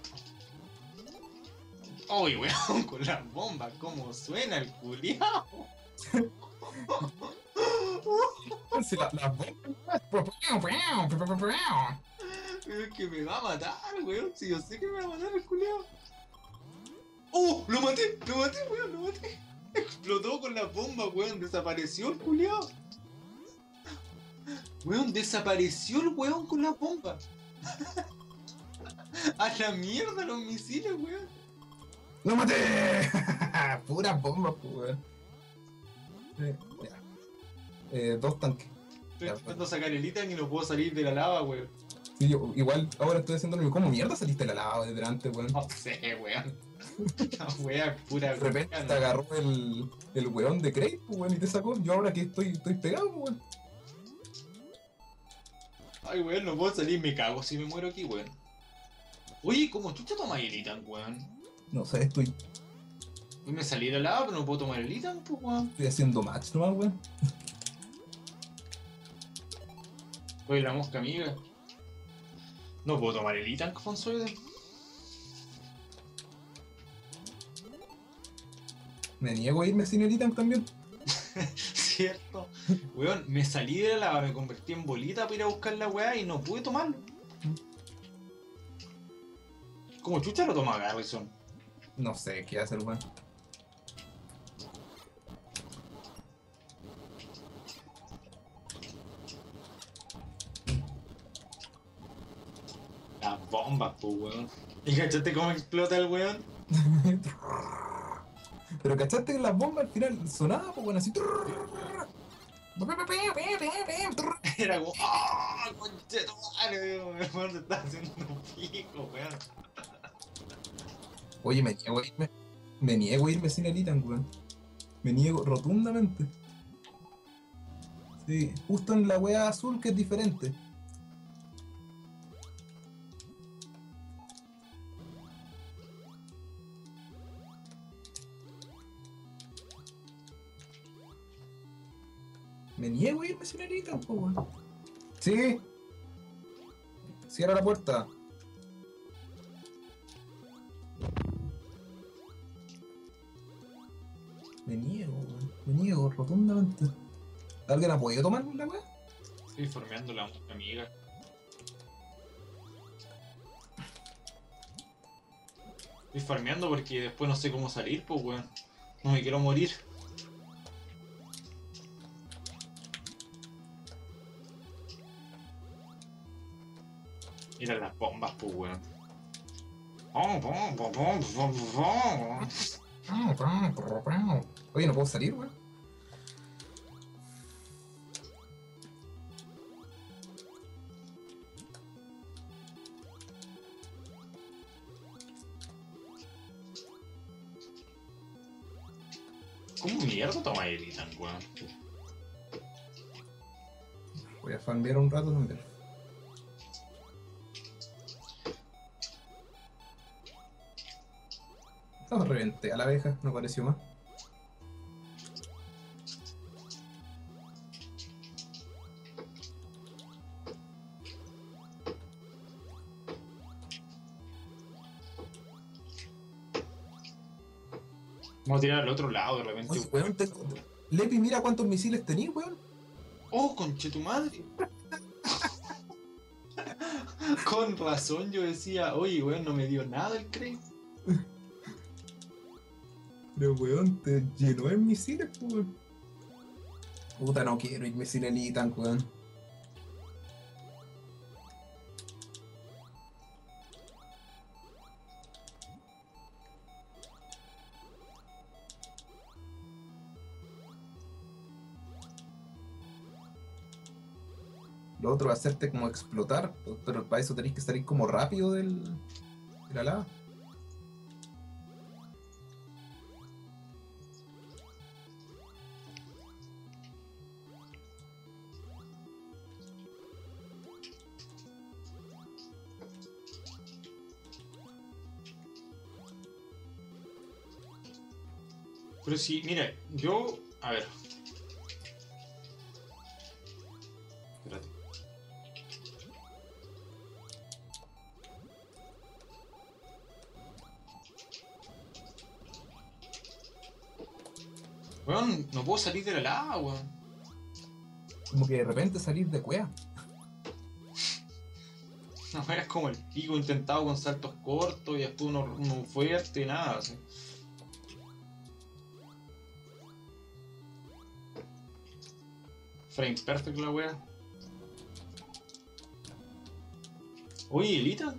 Uy, weón, [laughs] con las bombas, cómo suena el culiao. Si la, la Pero es que me va a matar, weón. Si yo sé que me va a matar el culiao. ¡Oh! ¡Lo maté! ¡Lo maté, weón! ¡Lo maté! Explotó con la bomba, weón. Desapareció el culiao. Weón, desapareció el weón con la bomba. [laughs] A la mierda los misiles, weón. ¡Lo maté! [laughs] Pura bomba, weón. Eh. Eh, dos tanques. Estoy Ya, intentando sacar el ítem y no puedo salir de la lava, weón. Y yo, igual ahora estoy haciendo lo mismo. ¿Cómo mierda saliste la lava de delante, weón? No sé, weón. Wea pura. De repente te agarró el, el weón de Craig, pues, weón, y te sacó. Yo ahora que estoy, estoy pegado, pues, weón. Ay, weón, no puedo salir, me cago si me muero aquí, weón. Oye, ¿cómo chucha tomas el Itan, weón? No sé, estoy, Hoy me salí de lado, pero no puedo tomar el Itan, pues, weón. estoy haciendo match nomás, weón. Oye, la mosca amiga. No puedo tomar el Itan, Fonsoide. Me niego a irme sin el item también. [laughs] ¿Cierto? Weón, me salí de la me convertí en bolita para ir a buscar la weá y no pude tomarlo. ¿Cómo chucha lo toma Garrison? No sé qué hacer, weón. Las bombas, pues, weón. ¿Y cachaste cómo explota el weón? [laughs] Pero cachaste que las bombas al final sonaban, pues, weón, así. Era como, ¡ah! Haciendo un pico, weón. Oye, me niego a irme. Me niego a irme sin el item, weón. Me niego rotundamente. Sí, justo en la wea azul que es diferente. Me niego a irme sin item, po, weón. Sí. Cierra la puerta. Me niego, weón. Me niego rotundamente. ¿Alguien ha podido tomar la weá? Estoy farmeando la amiga. Estoy farmeando porque después no sé cómo salir, pues weón. No me quiero morir. Mira las bombas, pues weón. Oye, no puedo salir, weón. ¿Cómo mierda toma el Ethan, weón? Voy a farmear un rato también. No, reventé a la abeja, no apareció más. Vamos a tirar al otro lado de repente. Oye, weón, Lepi, mira cuántos misiles tenís, weón. ¡Oh, conche tu madre! [laughs] Con razón yo decía, oye, weón, no me dio nada el Craig. [laughs] Pero weón, te llenó en misiles, weón. Puta, no quiero irme sin el Itan, weón. Lo otro es hacerte como explotar, pero para eso tenéis que salir como rápido del, de la lava. Pero sí, mira, yo. A ver. Espérate. Weón, no puedo salir de la lava, weón. Como que de repente salir de cueva. [laughs] No es como el pico intentado con saltos cortos y después uno, uno fuerte y nada, así. Frame perfect la wea. Uy, Elita.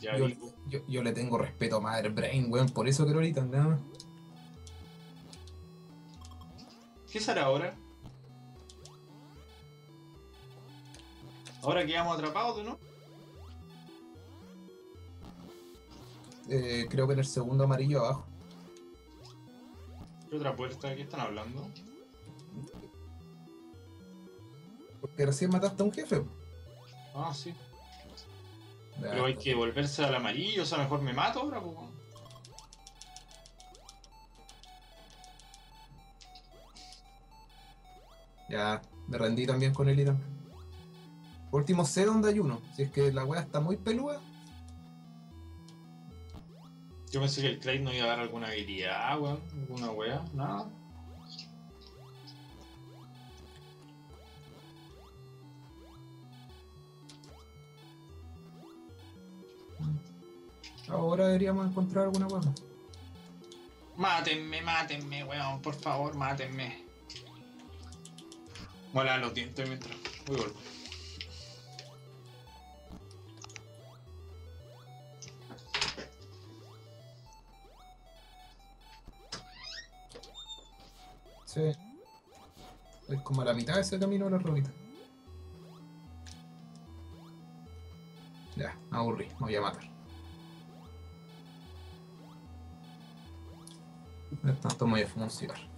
Yo, yo, yo, le tengo respeto a Mother Brain, weón, por eso creo ahorita nada más. ¿Qué será ahora? Ahora quedamos atrapados, ¿no? Eh, creo que en el segundo amarillo abajo. ¿Qué otra puerta? ¿De qué están hablando? Porque recién mataste a un jefe. Ah, sí. Ya, Pero hay que volverse al amarillo, o sea, mejor me mato ahora, pues. Ya, me rendí también con el ítem. Último, sé dónde hay uno. Si es que la wea está muy peluda, Yo pensé que el Craig no iba a dar alguna habilidad, weón. Alguna wea, nada. ahora deberíamos encontrar alguna wea. Mátenme, mátenme, weón, por favor, mátenme. Mola los dientes mientras. Voy a Es como a la mitad de ese camino de la robita. Ya, me aburrí, me voy a matar. Mientras tanto me voy a fumar.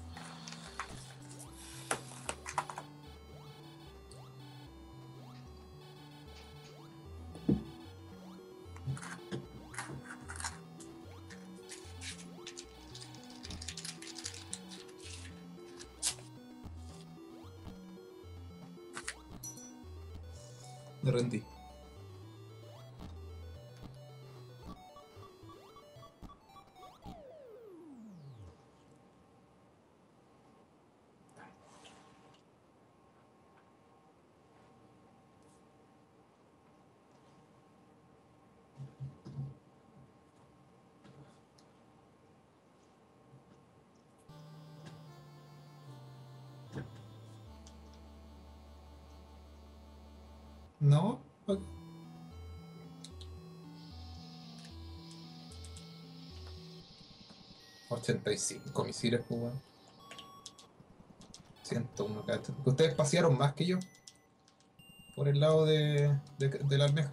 85 misiles, pues, weón. 101 cachas. Ustedes pasearon más que yo. Por el lado de, de, la almeja.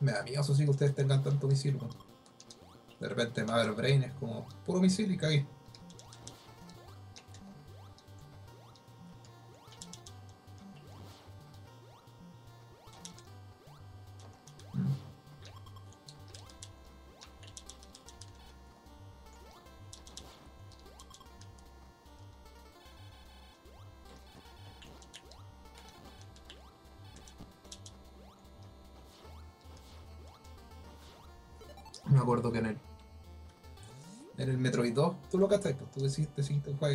Me da miedo, eso sí, que ustedes tengan tanto misil. De repente Mother Brain es como puro misil y cagué. Lo cachai, pues tú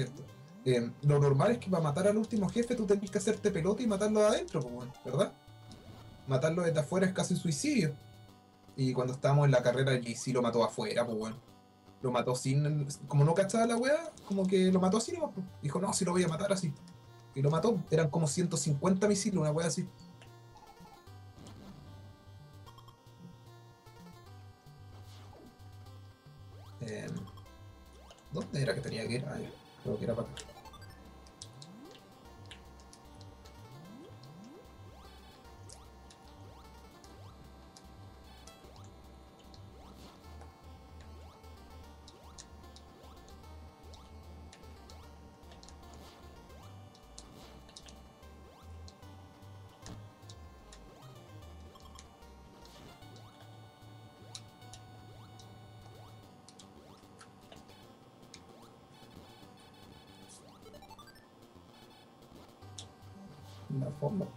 esto. Eh, lo normal es que para matar al último jefe tú tenés que hacerte pelota y matarlo de adentro, pues, ¿verdad? Matarlo desde afuera es casi suicidio. Y cuando estábamos en la carrera, sí lo mató afuera, pues, weón. Lo mató sin. Como no cachaba la weá, como que lo mató así, nomás, pues. Dijo, no, si lo voy a matar así. Y lo mató. Eran como 150 misiles, una weá así. La bomba.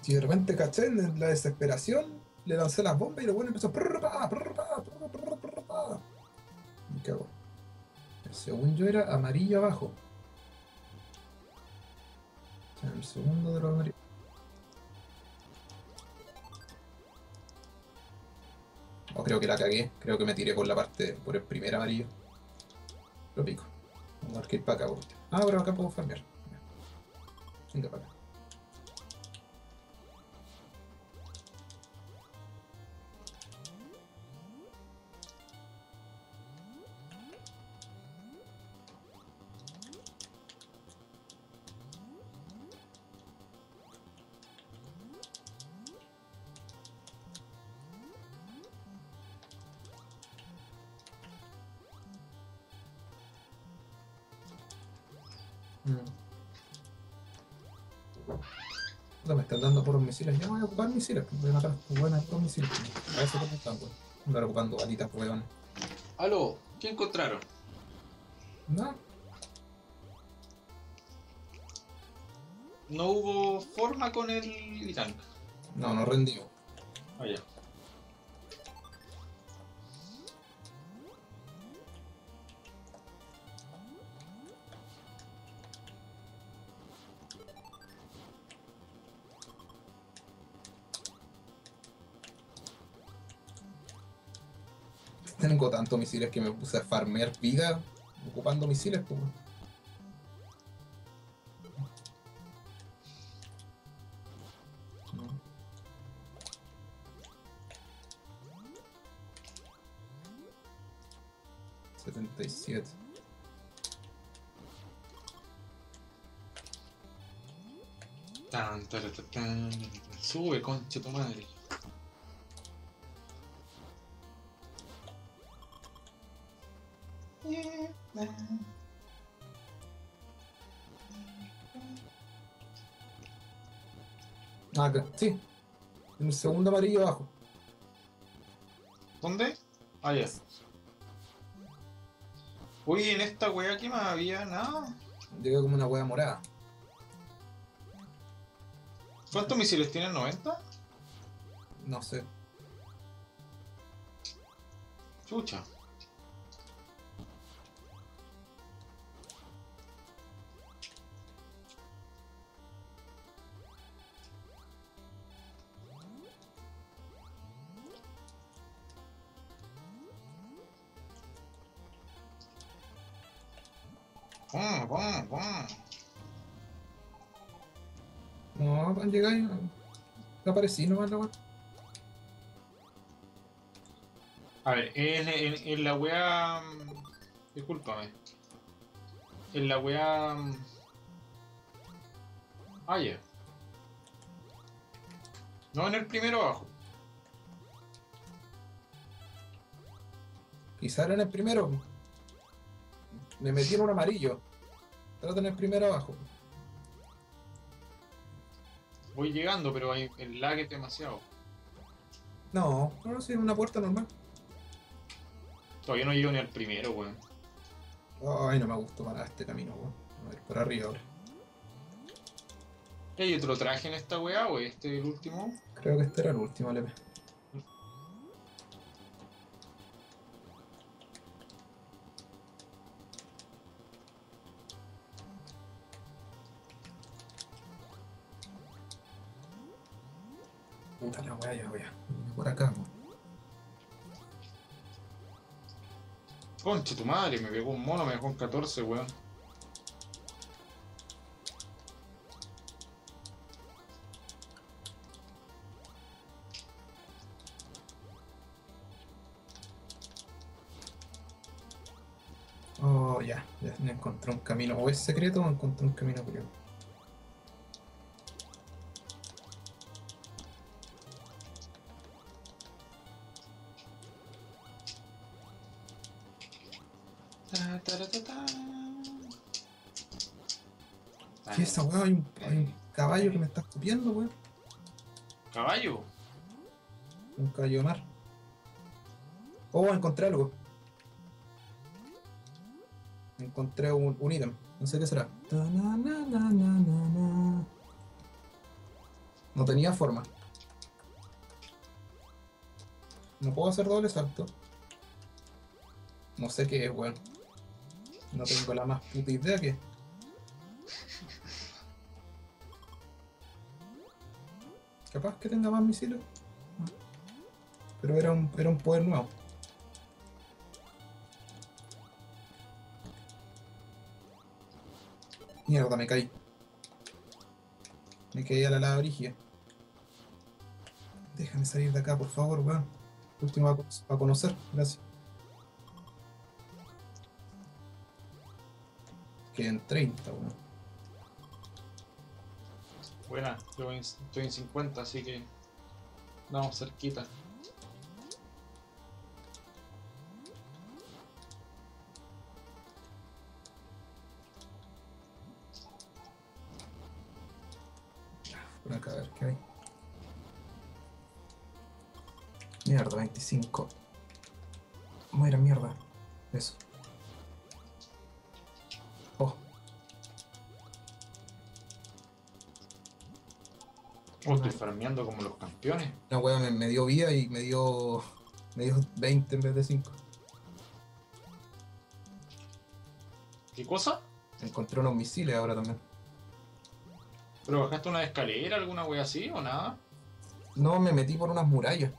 Si de repente caché en la desesperación, le lancé las bombas y lo bueno empezó. prrr, pa, pa, pa. Me cago. Según yo era amarillo abajo. El segundo de los amarillos. O creo que la cagué. Creo que me tiré por la parte, por el primer amarillo. Lo pico. Vamos a ir para acá. Ah, pero acá puedo farmear. Venga para acá. Misiles. Ya voy a ocupar misiles. pues, Voy a matar buenas puros misiles. pues. A eso me están, weón. Andar ocupando balitas, weón. Aló, ¿qué encontraron? No, No hubo forma con el Irán. no, no rendió. Ah, ya. Misiles que me puse a farmear vida ocupando misiles, pues. siete. Tan, tan, tan, tan. Sube, concha tu madre. Sí. En el segundo amarillo abajo. ¿Dónde? Ah, ya. Uy, en esta wea aquí más había nada. Llegué como una hueá morada. ¿Cuántos misiles tienen? ¿90? No sé. Chucha. Llegar y aparecí nomás la weá. A ver, en, en, en la wea. mm, Discúlpame. En la wea. mm, Ah, ya. No, en el primero abajo. Quizá era en el primero. Me metí en un amarillo. Trata en el primero abajo. Voy llegando, pero hay, el lag es demasiado. No, no, no, sí, es una puerta normal. Todavía no llego ni al primero, weón. Ay, no me gustó para este camino, weón. A ver, por arriba ahora. ¿Y hay otro traje en esta weá o este es el último? Creo que este era el último LP. Concha tu madre, me pegó un mono, me dejó un 14, weón. Oh, ya, ya encontré un camino. O es secreto o encontré un camino curioso. Caballo weón. Un caballo de mar. Oh, encontré algo. Encontré un, un ítem. No sé qué será. No tenía forma. No puedo hacer doble salto. No sé qué es, weón. No tengo la más puta idea que. Capaz que tenga más misiles. Pero era un, era un poder nuevo. Mierda, me caí. Me caí a la lava brígida. Déjame salir de acá, por favor, weón. Último para conocer, gracias. Quedan 30, weón. Buena, yo estoy en 50, así que vamos cerquita. Por acá, a ver qué hay. Mierda, 25. Muera, mierda. Eso. Oh, estoy farmeando como los campeones. una wea me, me dio vida y me dio. Me dio 20 en vez de 5. ¿Qué cosa? Encontré unos misiles ahora también. ¿Pero bajaste una escalera, alguna wea así o nada? No, me metí por unas murallas.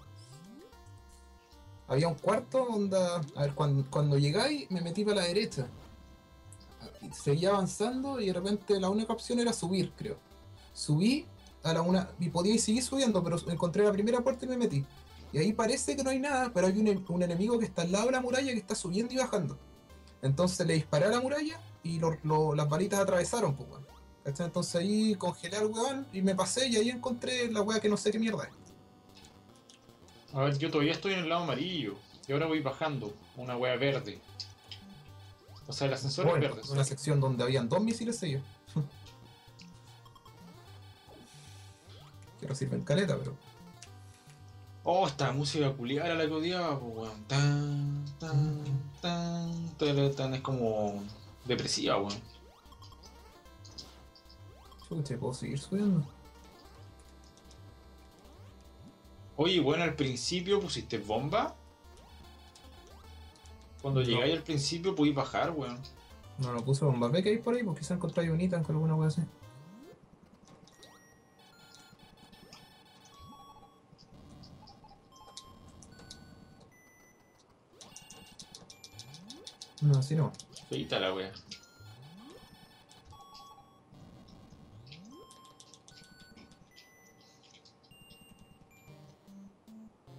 Había un cuarto donde, a ver, cuando, cuando llegáis me metí para la derecha. Seguía avanzando y de repente la única opción era subir, creo. Subí a la una y podía seguir subiendo, pero encontré la primera puerta y me metí. Y ahí parece que no hay nada, pero hay un, un enemigo que está al lado de la muralla que está subiendo y bajando. Entonces le disparé a la muralla y lo- lo- las balitas atravesaron, pues, weón. ¿Cachai? Entonces ahí congelé al weón y me pasé y ahí encontré la weá que no sé qué mierda es. A ver, yo todavía estoy en el lado amarillo. Y ahora voy bajando. Una wea verde. O sea, el ascensor Bueno, es verde. una sección donde habían dos misiles sellos. Que no sirven caleta, pero. Oh, esta música culiada era la que odiaba, pues, weón. Tan, tan, tan, tan, tan, es como depresiva, weón. Chucha, puedo seguir subiendo. Oye, bueno, al principio pusiste bomba. Cuando No. llegáis al principio podéis bajar, weón. No lo puse bomba. ¿Ve que hay por ahí? Porque quizá encontráis un ítem con alguna wea así. No, así no. Feita la wea.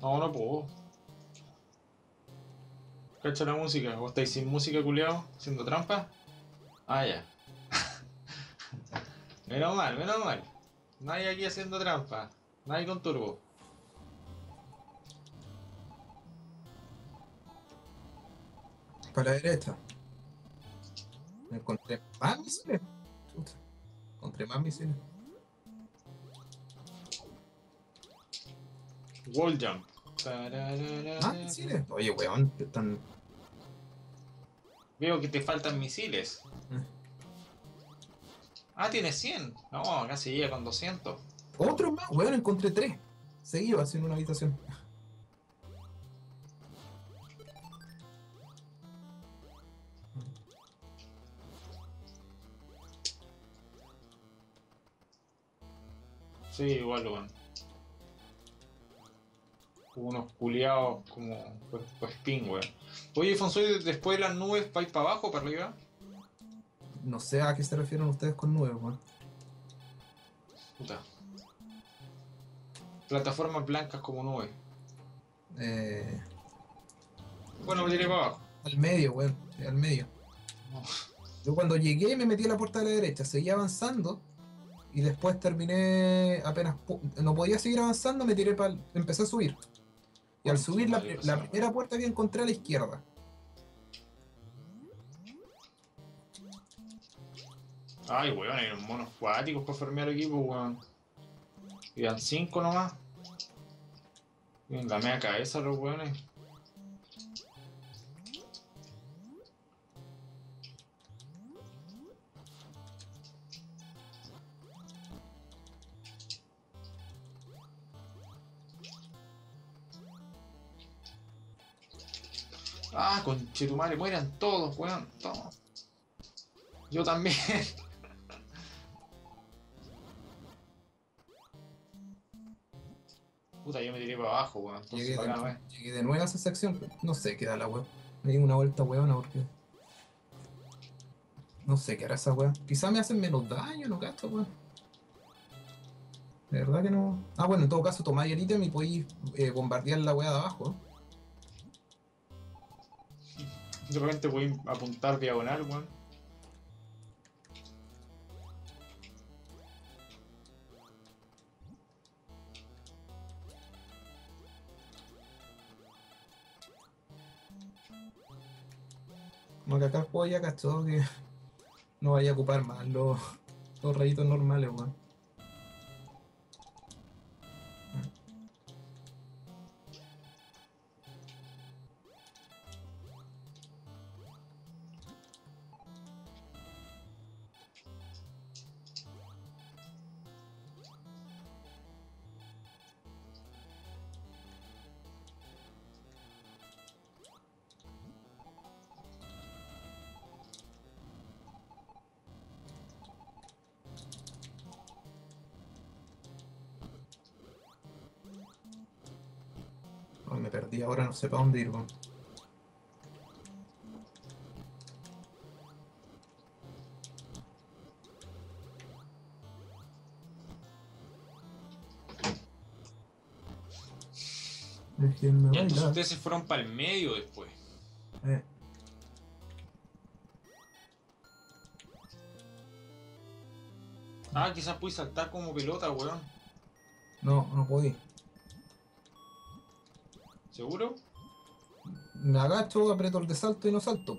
No, no puedo. Cacha la música. ¿Vos estáis sin música, culiao? ¿Haciendo trampa? Ah, ya. [laughs] menos mal, menos mal. Nadie aquí haciendo trampa. Nadie con turbo. Para la derecha. Encontré más misiles. Chuta. Encontré más misiles. Wall jump. ¿Más misiles? Oye, weón, están. Veo que te faltan misiles. Mm. Ah, tienes 100. No, casi llega con 200. Otro más, weón, encontré tres. Seguido en una habitación. Sí, igual, weón. Hubo unos culiados como cuerpo spin, weón. Oye, Fonsoy, después de las nubes, ¿vais para abajo o para arriba? No sé a qué se refieren ustedes con nueve, weón. Puta. Plataformas blancas como nubes. Eh, Bueno, me tiré para abajo. al medio, weón. Al medio. No. Yo cuando llegué me metí a la puerta de la derecha, seguí avanzando y después terminé apenas no podía seguir avanzando, me tiré para empecé a subir. Y al subir la, pri- la primera puerta que encontré a la izquierda. Ay, weón, hay unos monos cuáticos para farmear equipo, weón. Quedan 5 nomás. En la media cabeza los weones. Ah, conchetumare, mueran todos, weón, todos. Yo también. [laughs] Puta, yo me tiré para abajo, weón. Llegué para acá de, llegué de nuevo a esa sección, pero no sé qué da la web. Me di una vuelta weona porque. No sé qué hará esa wea. Quizás me hacen menos daño, no gasto, weón. De verdad que no. Ah, bueno, en todo caso tomáis el ítem y podéis eh, bombardear la wea de abajo. De repente voy a apuntar diagonal, weón. Como que acá el juego ya cachó que [laughs] no vaya a ocupar más los, los rayitos normales, weón. No sé para dónde ir, weón. Ya, entonces ustedes se fueron para el medio después. Eh, Ah, quizás pude saltar como pelota, weón. no, no podí. ¿Seguro? Me agacho, aprieto el de salto y no salto.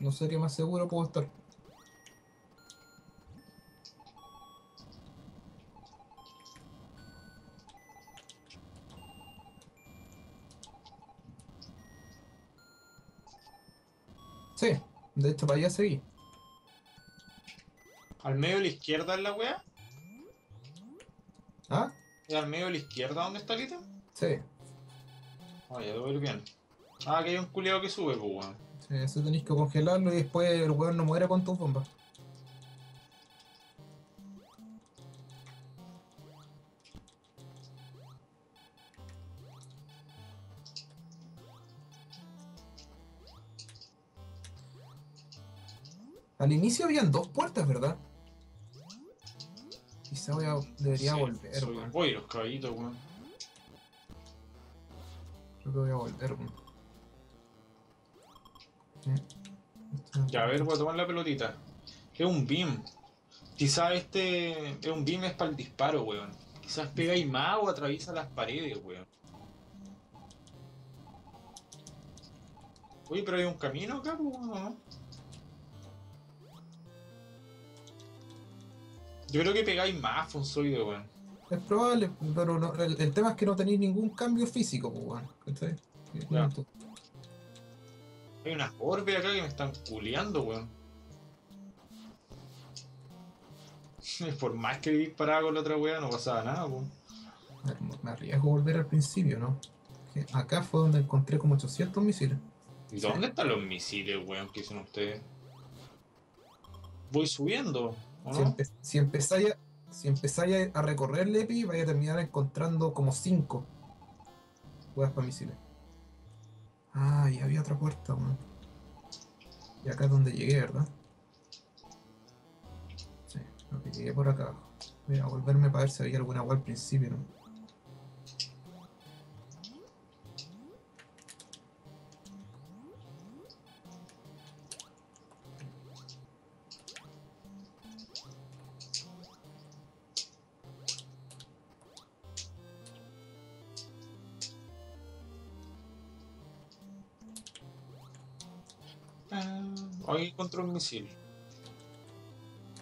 No sé qué más seguro puedo estar. Sí, de hecho para allá seguí. ¿Al medio de la izquierda es la weá? ¿Ah? ¿Es al medio de la izquierda donde está el ítem? Sí, Ah, ya debo ir bien. Ah, que hay un culiado que sube, pues weón. sí, eso tenéis que congelarlo y después el weón no muere con tus bombas. Al inicio habían dos puertas, ¿verdad? Quizá voy a, debería Sí, volver, weón. Voy, los caballitos, weón. Creo que voy a volver, weón. Eh, Ya, a ver, voy a tomar la pelotita. Es un beam. Quizás este es un beam es para el disparo, weón. Quizás pegáis más o atraviesa las paredes, weón. Oye, pero hay un camino acá, pues, ¿o ¿no? Yo creo que pegáis más, Fonsoide, weón. Es probable, pero no- el, el tema es que no tenéis ningún cambio físico, pues, weón. ¿Cachai? Hay unas orbes acá que me están culeando, weón. [laughs] Por más que disparaba con la otra weá, no pasaba nada, weón. Me, arriesgo a volver al principio, ¿no? Que acá fue donde encontré como 800 misiles. ¿Y dónde están los misiles, weón, que hicieron ustedes? Voy subiendo, ¿o Si, no? empe- si empezáis a, si empezáis a recorrer el EPI, vais a terminar encontrando como 5 huevas para misiles. Ah, y había otra puerta, weón. Y acá es donde llegué, ¿verdad? Sí, creo que llegué por acá. Voy a volverme para ver si había alguna hueá al principio, ¿no? Ahí encontré un misil.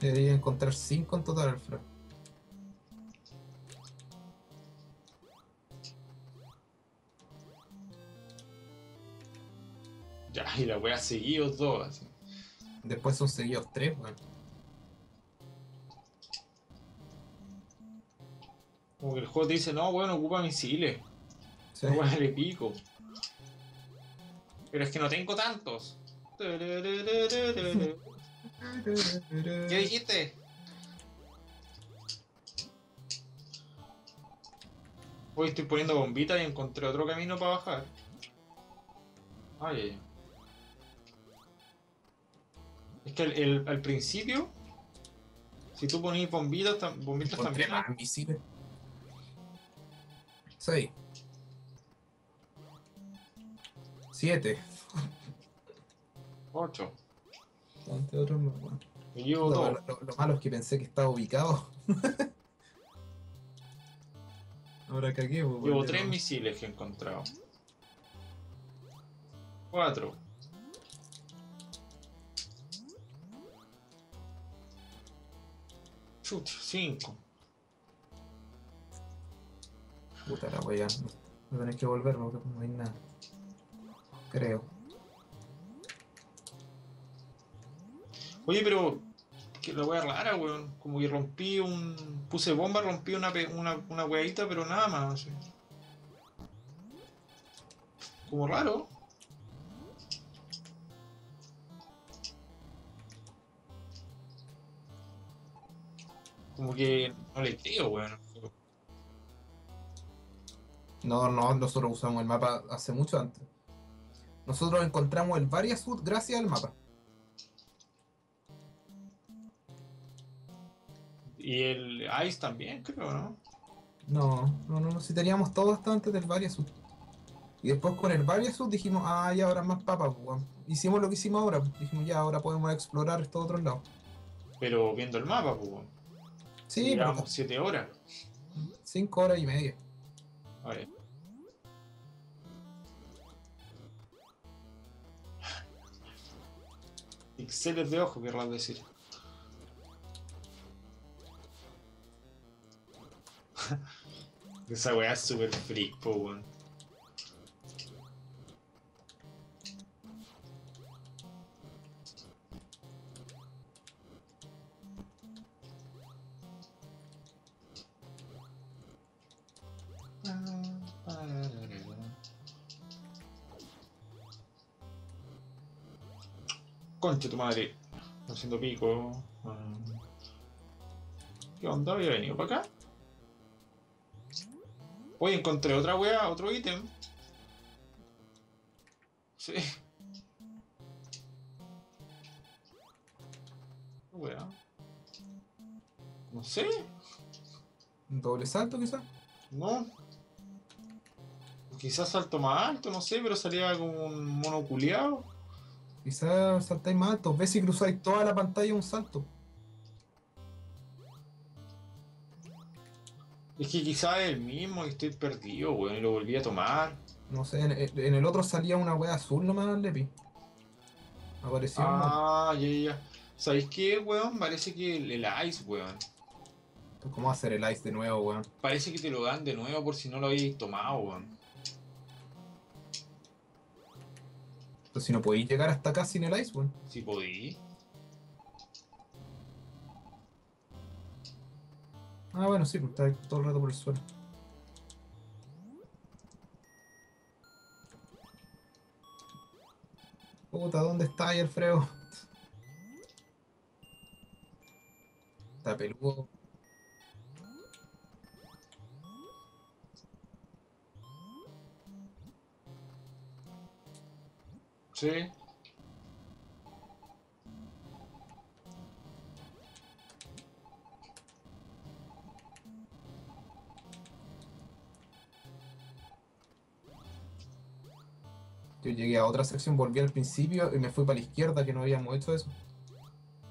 Debería encontrar 5 en total, Alfred. Ya, y la wea seguido dos, así. Después son seguidos 3, weón. Como que el juego te dice, no, weón, ocupa misiles. Sí. No, weón, le pico. Pero es que no tengo tantos. ¿Qué dijiste? Hoy estoy poniendo bombitas y encontré otro camino para bajar. Ay. Es que el, el- al principio, si tú ponías bombitas, tam- bombitas también. más misiles. 6. 7. 8. Ante otros más, weón. Me llevo Lo, todo. lo- lo malo es que pensé que estaba ubicado. [laughs] Ahora cagué, pues, Llevo weón, tres misiles que he encontrado. Cuatro. Chucha, cinco. Puta la wea. No tenés que volver porque no hay nada. Creo. Oye, pero. Que la wea rara, weón. Como que rompí un. Puse bomba, rompí una, una, una weadita, pero nada más. así. Como raro. Como que no le creo, weón. No, no, nosotros usamos el mapa hace mucho antes. Nosotros encontramos el Variasud gracias al mapa. Y el Ice también, creo, ¿no? No, no, no, no, si teníamos todo hasta antes del Variasud. Y después con el Variasud dijimos, ah, ya ahora más papas, pues. Hicimos lo que hicimos ahora, pues. dijimos, ya ahora podemos explorar estos otros lados. Pero viendo el mapa, pues. Sí, Llevamos 7 horas. cinco horas y media. Ver. Pixeles de ojo, querrás decir. Questa wea è super flippo, one. Conte tu madre, non pico? Che onda? Io vengo qua. Hoy encontré otra wea, otro ítem. Sí. Wea. No sé. Un doble salto quizás. No. Quizás salto más alto, no sé, pero salía como un mono culiao. Quizás saltáis más alto. Ves si cruzáis toda la pantalla un salto. Es que quizás es el mismo y estoy perdido, weón, y lo volví a tomar. No sé, en, en el otro salía una wea azul nomás, Lepi. Apareció Ah, ya, ya. ¿Sabéis qué, weón? Parece que el, el Ice, weón. ¿Cómo va a hacer el ice de nuevo, weón? Parece que te lo dan de nuevo por si no lo habéis tomado, weón. Entonces, si no podéis llegar hasta acá sin el ice, weón. Si podí. Ah, bueno, sí, pues está todo el rato por el suelo. Puta, ¿dónde está ahí Alfredo? Está peludo. Sí. Yo llegué a otra sección, volví al principio y me fui para la izquierda que no habíamos hecho eso.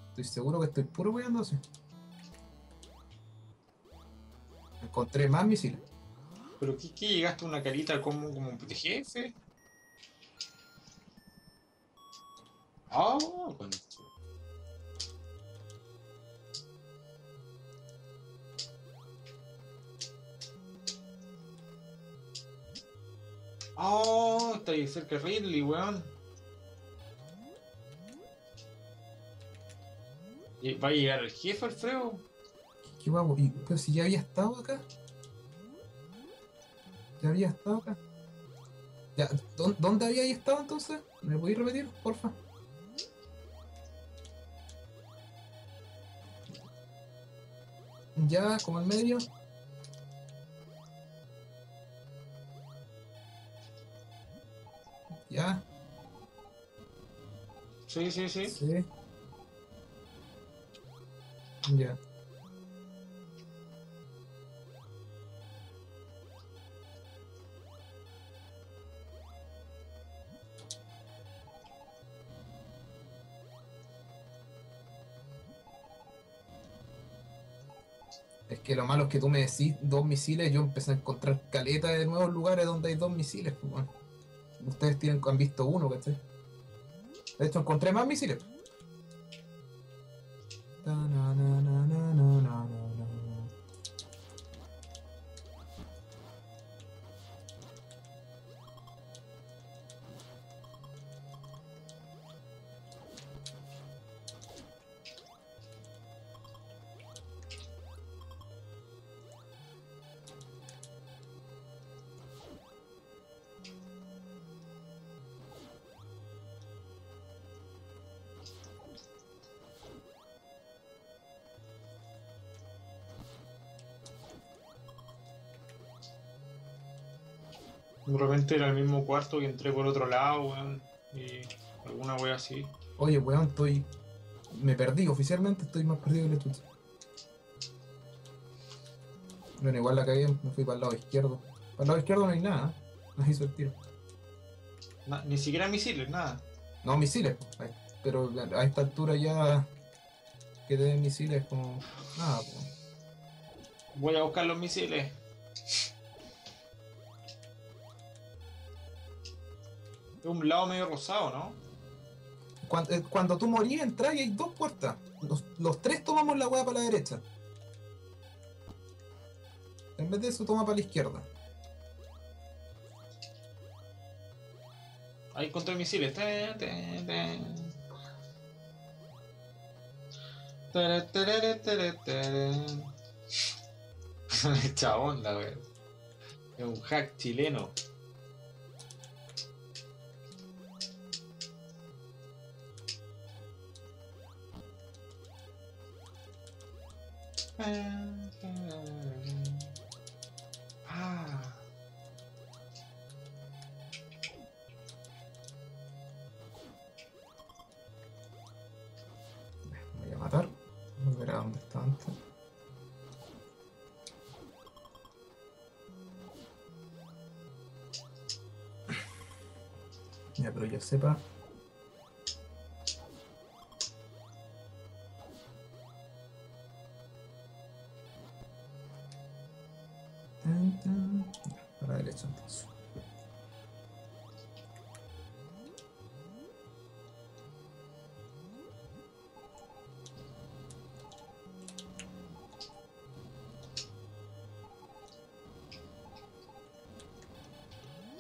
Estoy seguro que estoy puro weando así. Encontré más misiles. ¿Pero qué, qué llegaste a una carita como, como de jefe? Ah. Oh, está ahí cerca Ridley, weón. ¿Y ¿Va a llegar el jefe, Alfredo? Qué guapo. Pero si ya había estado acá. Ya había estado acá. Ya, ¿dó- ¿Dónde había estado entonces? ¿Me podéis repetir, porfa? Ya, como en medio. Sí, sí, sí. sí. Ya. Es que lo malo es que tú me decís dos misiles, yo empecé a encontrar caleta de nuevos lugares donde hay dos misiles. pues. Ustedes tienen, han visto uno, ¿cachai? De hecho, encontré más misiles. De repente era el mismo cuarto que entré por otro lado, weón. Y alguna wea así. Oye, weón, estoy. Me perdí, oficialmente estoy más perdido que la chucha. Bueno, igual la cagué, me fui para el lado izquierdo. Para el lado izquierdo no hay nada, [laughs] no hizo el tiro. Na- ni siquiera misiles, nada. No, misiles, pues, pero a esta altura ya que te den misiles como nada, pues. Voy a buscar los misiles. Es un lado medio rosado, ¿no? Cuando, eh, cuando tú morís, entras y hay dos puertas. Los, los tres tomamos la hueá para la derecha. En vez de eso, toma para la izquierda. Ahí encontré misiles. Te, te, te. Tere, tere, [laughs] onda, wey. Es un hack chileno. Ah. Voy a matar. Volver a donde estaba antes. Ya, pero yo sepa.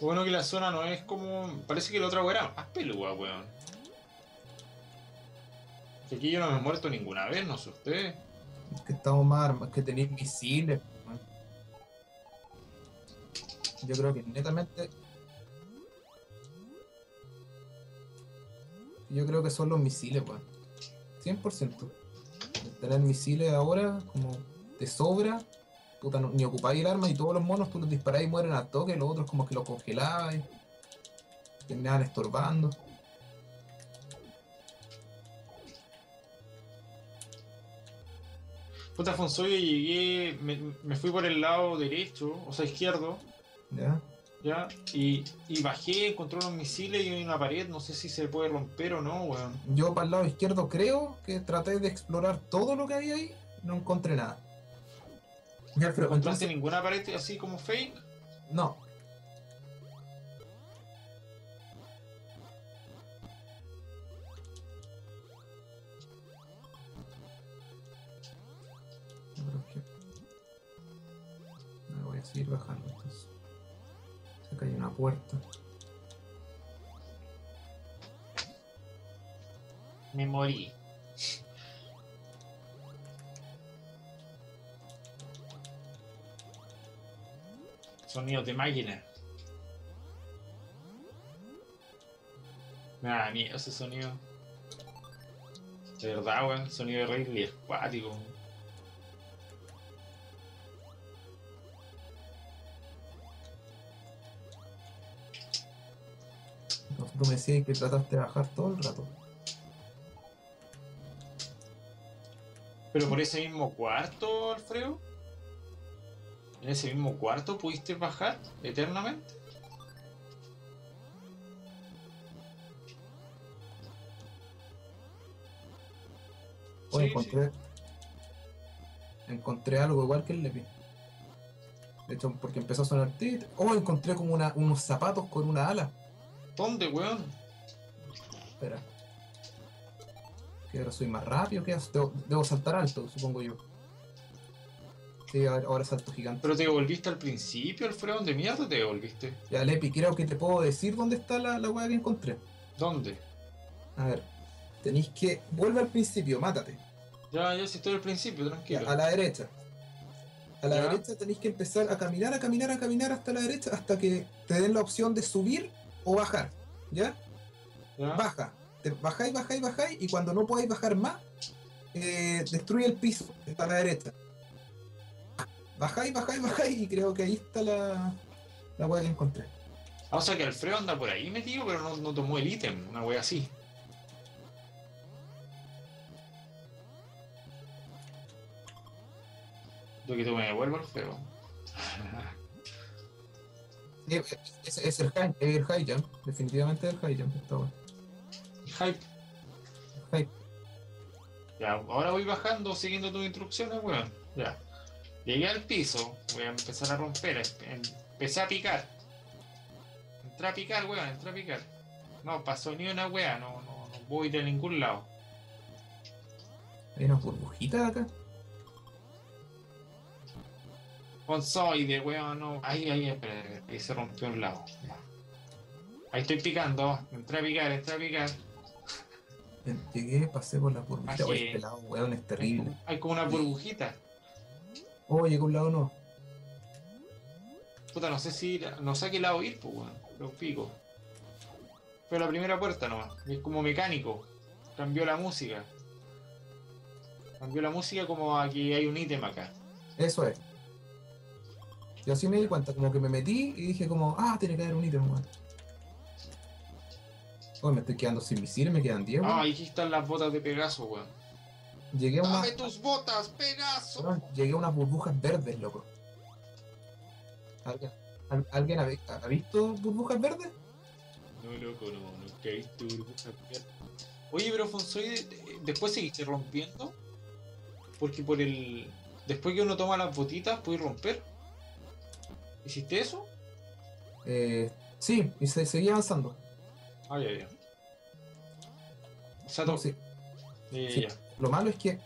Bueno que la zona no es como. Parece que la otra era más peluda, weón. Que aquí yo no me he muerto ninguna vez, no sé usted. Es que estamos más armados, que tenéis misiles. weón. Yo creo que netamente. Yo creo que son los misiles, weón. 100%. Tener misiles ahora, como de sobra, puta, no- ni ocupáis el arma y todos los monos tú los disparáis y mueren al toque, los otros como que los congelabais. Terminaban estorbando. Puta Fonso, yo llegué. Me, me fui por el lado derecho, o sea, izquierdo, ¿Ya? ¿ya? Y, y bajé, encontré unos misiles y una pared, no sé si se puede romper o no, weón. Yo para el lado izquierdo creo que traté de explorar todo lo que había ahí y no encontré nada. Ya, ¿No encontraste entonces- ninguna pared así como fake? No. No, pero Me voy a seguir bajando entonces. Acá hay una puerta. Me morí. Sonidos de máquina. Me da miedo ese sonido. De verdad, weón. Sonido de Ridley es cuático. Tú me decías que trataste de bajar todo el rato. Pero por ese mismo cuarto, Alfredo. ¿En ese mismo cuarto pudiste bajar eternamente? Sí, sí. encontré. Encontré algo igual que el Lepi. De hecho, porque empezó a sonar tit. Oh, encontré como una- unos zapatos con una ala. ¿Dónde, weón? Espera. Que ahora soy más rápido, ¿qué hago? Debo, debo saltar alto, supongo yo. Ahora, salto gigante. Pero te devolviste al principio, Alfredo. ¿Dónde mierda te devolviste? Ya, Lepi, creo que te puedo decir dónde está la, la weá que encontré. ¿Dónde? A ver, tenéis que. Vuelve al principio, mátate. Ya, ya, si estoy al principio, Ya, tranquilo. a la derecha. A la Ya. derecha tenéis que empezar a caminar, a caminar, a caminar hasta la derecha hasta que te den la opción de subir o bajar. ¿Ya? ¿Ya? Baja. Te bajáis, bajáis, bajáis y cuando no podáis bajar más, eh, destruye el piso. Está a la derecha. Bajáis, bajáis, bajáis y creo que ahí está la, la weá que encontré. Ah, o sea que Alfredo anda por ahí metido, pero no, no tomó el ítem, una wea así. Yo que tú me devuelvo Alfredo. Sí, Es, es el, high, el high jump, definitivamente el high jump esta wea. Hype. High. Ya, ahora voy bajando siguiendo tus instrucciones, weón. Ya. Llegué al piso, voy a empezar a romper. em- Empecé a picar. Entré a picar, weón, entré a picar. No pasó ni una wea, no, no, no voy de ningún lado. Hay unas burbujitas acá. Consoide, weón, no. Ahí, ahí, espera, ahí se rompió un lado. Ahí estoy picando, entré a picar, entré a picar. Llegué, pasé por las burbujitas. Ajé. Oye, este lado, weón, es terrible. Hay como una burbujita. Oh, llegó un lado no. Puta, no sé si no sé a qué lado ir, pues weón. Los pico. Pero la primera puerta nomás. Es como mecánico. Cambió la música. Cambió la música como aquí hay un ítem acá. Eso es. Yo así me di cuenta, como que me metí y dije como, ah, tiene que haber un ítem, weón. Oye, me estoy quedando sin misiles, me quedan 10, weón. Ah, aquí están las botas de Pegaso, weón. Llegué a una, ¡Dame tus botas, weón, llegué a unas burbujas verdes, loco. ¿Alguien, al- ¿alguien ha, vi- ha visto burbujas verdes? No, loco, no, nunca he visto burbujas verdes. Oye, pero Fonsoide, eh, después seguiste rompiendo. Porque por el. Después que uno toma las botitas, puede romper. ¿Hiciste eso? Eh, sí, y se seguía avanzando. Ah, ya, ya. O sea, to- Sí. ya, ya, sí. ya. Lo malo es que.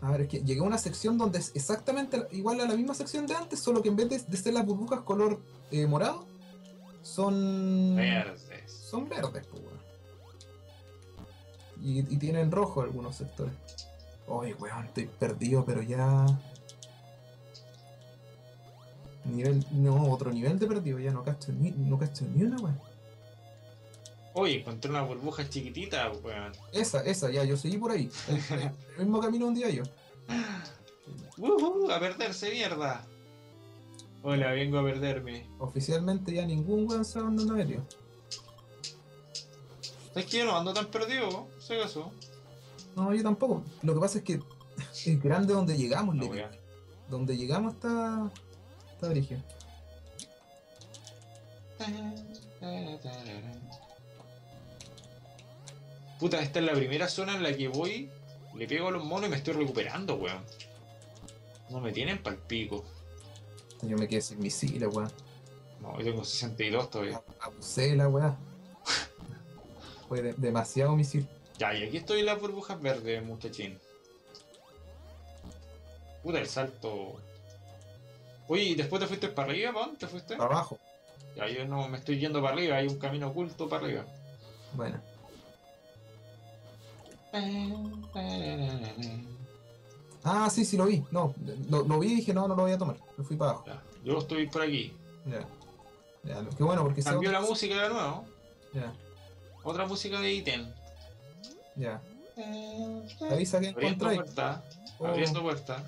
A ver, es que llegué a una sección donde es exactamente igual a la misma sección de antes, solo que en vez de, de ser las burbujas color eh, morado, son. Verdes. Son verdes, pues, weón. Y, y tienen rojo algunos sectores. Oye, weón, estoy perdido, pero ya. Nivel. No, otro nivel de perdido, ya no cacho ni, no cacho ni una, weón. Oye, encontré una burbuja chiquitita, weón. Esa, esa, ya, yo seguí por ahí. El, el mismo camino un día yo. ¡Wuhu! A perderse, mierda. Hola, vengo a perderme. Oficialmente ya ningún weón dónde anda metido. ¿Sabes que yo no ando tan perdido? ¿Sé eso? No, yo tampoco. Lo que pasa es que es grande donde llegamos, No. Donde llegamos está. está origen. Puta, esta es la primera zona en la que voy, le pego a los monos y me estoy recuperando, weón. No me tienen pa'l pico. Yo me quedé sin misiles, weón. No, yo tengo 62 todavía. Abusé la weá. [laughs] Fue de- demasiado misil. Ya, y aquí estoy en las burbujas verdes, muchachín. Puta, el salto. Oye, ¿y después te fuiste para arriba, ¿para dónde te fuiste? Para abajo. Ya, yo no me estoy yendo para arriba, hay un camino oculto para arriba. Bueno. Ah, sí, sí, lo vi. No, lo, lo vi y dije, no, no lo voy a tomar. Me fui para abajo. Ya, yo estoy por aquí. Ya. Ya, qué bueno, porque Cambió la música de nuevo. Ya, Otra música de ítem. ya. Avisa que Abriendo encontráis. puerta. O, Abriendo puerta.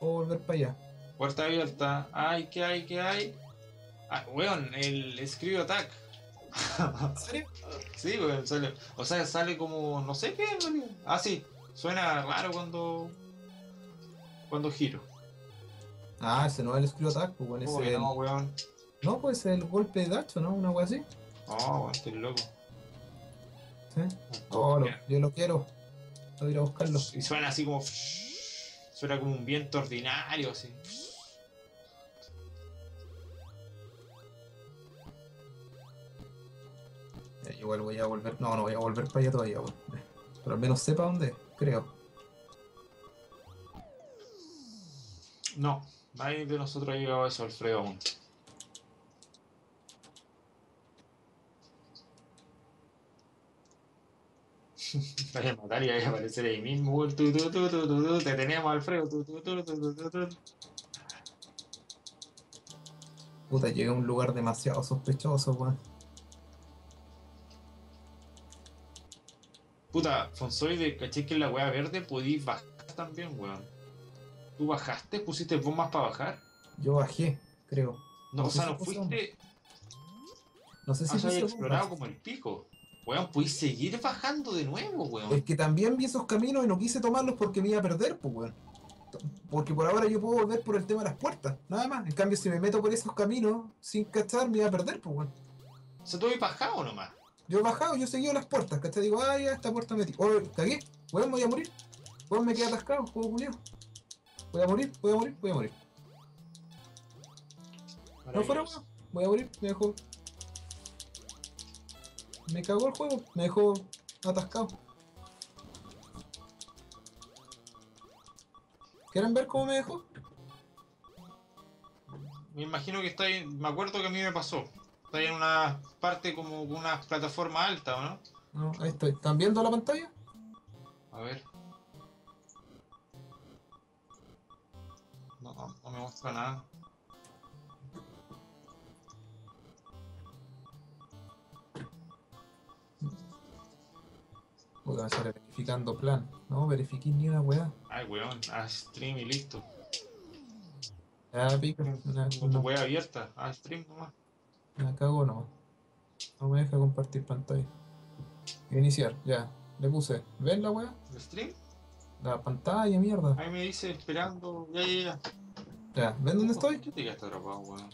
o volver para allá. Puerta abierta. Ay, ¿qué hay? ¿Qué hay? Ah, weón, el Screw Attack. ¿En serio? Sí, weón, sale. O sea, sale como. no sé qué, en realidad. Ah, sí. Suena raro cuando. Cuando giro. Ah, ese no es el Screw Attack, pues bueno, ¿Cómo ese no, weón? No, pues el golpe de dacho, ¿no? Una wea así. No, weón, estoy loco. ¿Sí? Oh, lo- yo lo quiero. Voy a ir a buscarlo. Y suena así como. Suena como un viento ordinario, así. Igual voy a volver. No, no voy a volver para allá todavía, weón. Pero al menos sepa dónde, creo. No, nadie de nosotros ha llegado a eso, Alfredo, aún. [laughs] Vaya a matar y vaya a aparecer ahí mismo. weón. Tu, tu, tu, Te tenemos, Alfredo. Puta, llegué a un lugar demasiado sospechoso, weón. Puta, Fonsoide, caché que en la weá verde podís bajar también, weón. ¿Tú bajaste? ¿Pusiste bombas para bajar? Yo bajé, creo. No, No o sea, no fuiste. No sé si Ah, el explorado como el pico. Weón, podéis seguir bajando de nuevo, weón. Es que también vi esos caminos y no quise tomarlos porque me iba a perder, pues, weón. Porque por ahora yo puedo volver por el tema de las puertas, nada más. En cambio, si me meto por esos caminos sin cachar, me iba a perder, pues, weón. O sea, tú bajado nomás. Yo he bajado, yo he seguido las puertas, ¿cachai? Digo, ah, ya, esta puerta metí. Oh, cagué, weón, me voy a morir. Weón, me quedé atascado, juego culiao. Voy a morir, voy a morir, voy a morir. No fuera, weón. Voy a morir, me dejó. Me cagó el juego, me dejó atascado. ¿Quieren ver cómo me dejó? Me imagino que está ahí. Me acuerdo que a mí me pasó. Está ahí en una parte como una plataforma alta, ¿o no? No, ahí estoy. ¿Están viendo la pantalla? A ver. No, no, no me muestra nada. Puta, me sale verificando plan. No, verifiqué ni una weá. Ay, weón, a stream y listo. Ya, pica. Una, una, wea abierta, a stream nomás. Una cago no. No me deja compartir pantalla. Iniciar, ya. Le puse. ¿Ven la weá? ¿El stream? La pantalla, mierda. Ahí me dice esperando. Ya, ya, ya. Ya, ¿ven dónde estoy? ¿Qué te quedaste atrapado, weón?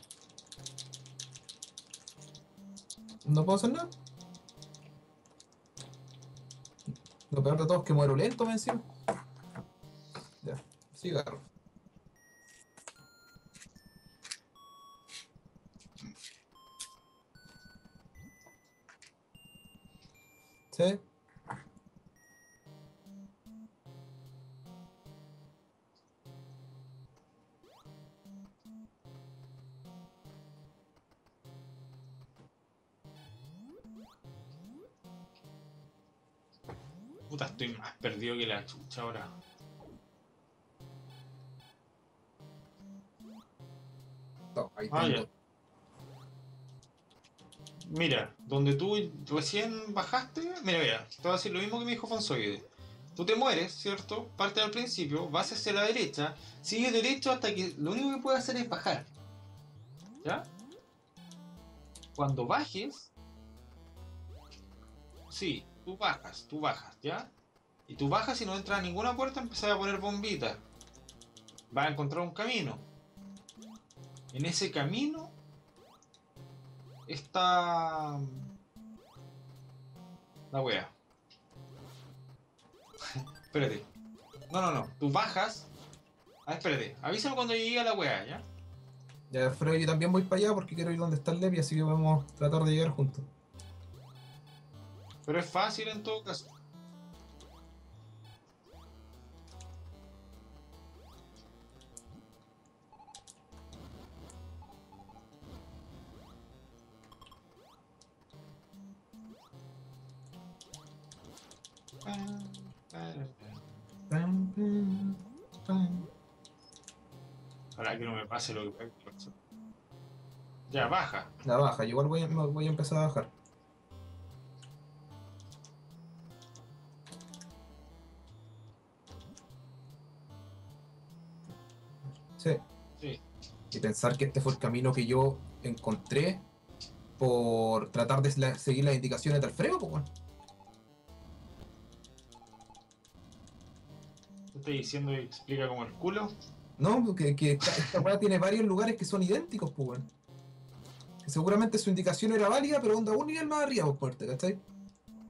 No puedo hacer nada. Lo peor de todo es que muero lento, me encima. Ya, cigarro. ¿Sí? Puta, estoy más perdido que la chucha ahora. No, ahí Ah, tengo. ya. Mira, donde tú recién bajaste, mira, mira, te voy a decir lo mismo que me dijo Fonsoide. Tú te mueres, ¿cierto? Parte al principio, vas hacia la derecha, sigues derecho hasta que lo único que puedes hacer es bajar. ¿Ya? Cuando bajes, sí, tú bajas, tú bajas, ¿ya? Y tú bajas y no entras a ninguna puerta, empezás a poner bombitas. Vas a encontrar un camino. En ese camino está la wea. [laughs] espérate. No, no, no. Tú bajas. Ah, espérate. Avísame cuando llegue a la wea, ¿ya? Ya, Alfredo, yo también voy para allá porque quiero ir donde está el Levi, así que vamos a tratar de llegar juntos. Pero es fácil en todo caso. Para que no me pase lo que pasó. Ya, baja. La baja, igual voy voy a empezar a bajar. Sí. Sí. Y pensar que este fue el camino que yo encontré por tratar de seguir las indicaciones de Alfredo, pues bueno. Estoy diciendo y explica como el culo. No, que, que esta, esta weá tiene varios lugares que son idénticos, pues seguramente su indicación era válida, pero onda un nivel más arriba, por puerta, ¿cachai?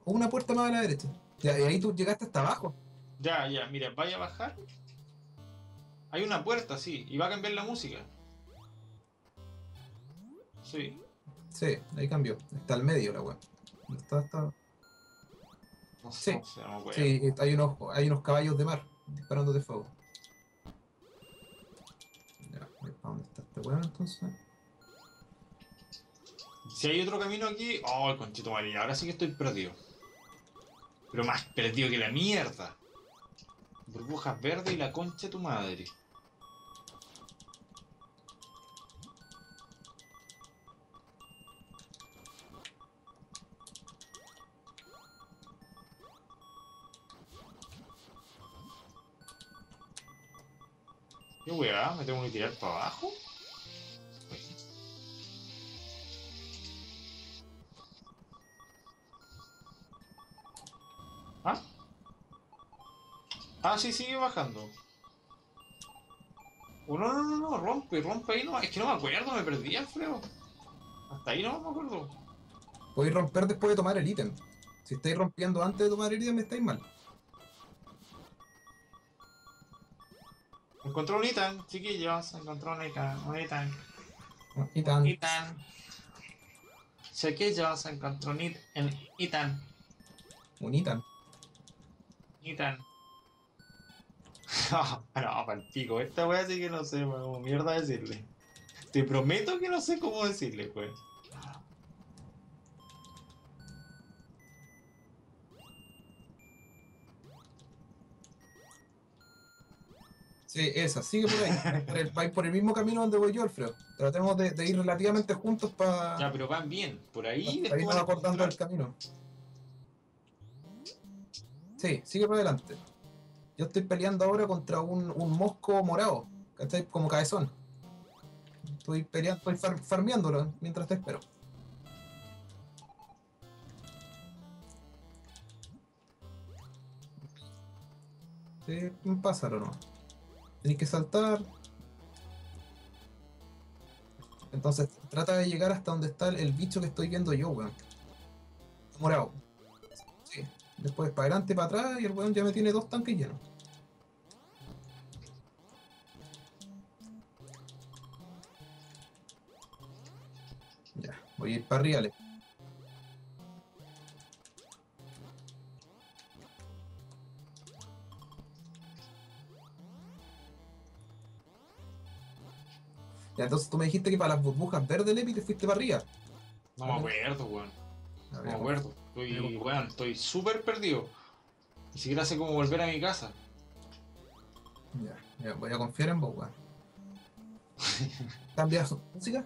O una puerta más a la derecha. Ya, y ahí tú llegaste hasta abajo. Ya, ya, mira, vaya a bajar. Hay una puerta, sí, y va a cambiar la música. Sí. Sí, ahí cambió. Está al medio la weá. Está, está... No Sí. sé, no sé, no, wea. Sí, hay unos, hay unos caballos de mar disparando de fuego. Ya, ¿para dónde está este weón entonces? Si hay otro camino aquí. Oh, conchito María, ahora sí que estoy perdido. Pero más perdido que la mierda. Burbujas verdes y la concha de tu madre. ¿Qué weá? ¿Me tengo que tirar para abajo? ¿Ah? Ah, sí, sigue bajando. Oh, no, no, no, no, rompe, rompe ahí no. Es que no me acuerdo, me perdí, Alfredo. Hasta ahí no me acuerdo. Podéis romper después de tomar el ítem. Si estáis rompiendo antes de tomar el ítem, me estáis mal. Encontró un ítem, chiquillos. Encontró un ítem, un ítem. Y tan. Itan. Chiquillos, encontró un Itan. Un ítem. Itan. no, para el pico. Esta wea sí que no sé, weón, como mierda decirle. Te prometo que no sé cómo decirle, pues. Sí, esa, sigue por ahí. Por el- vais por el mismo camino donde voy yo, Alfredo. Tratemos de, de ir relativamente juntos para Ya, pero van bien. Por ahí irnos van a acordando encontrar- el camino. Sí, sigue para adelante. Yo estoy peleando ahora contra un, un mosco morado, ¿cachai? Como cabezón. Estoy peleando, estoy far- farmeándolo mientras te espero. Sí, un pájaro no. Tienes que saltar. Entonces, trata de llegar hasta donde está el, bicho que estoy viendo yo, weón. Morado. Sí. Después para adelante, para atrás, y el weón ya me tiene dos tanques llenos. Ya, voy a ir para arriba, Ya, entonces tú me dijiste que para las burbujas verdes, Lepi, te fuiste para arriba. No me acuerdo, weón. No me acuerdo. Estoy, weón, estoy súper perdido. Ni siquiera sé cómo volver a mi casa. Ya, ya, voy a confiar en vos, weón. [laughs] ¿Cambia su música?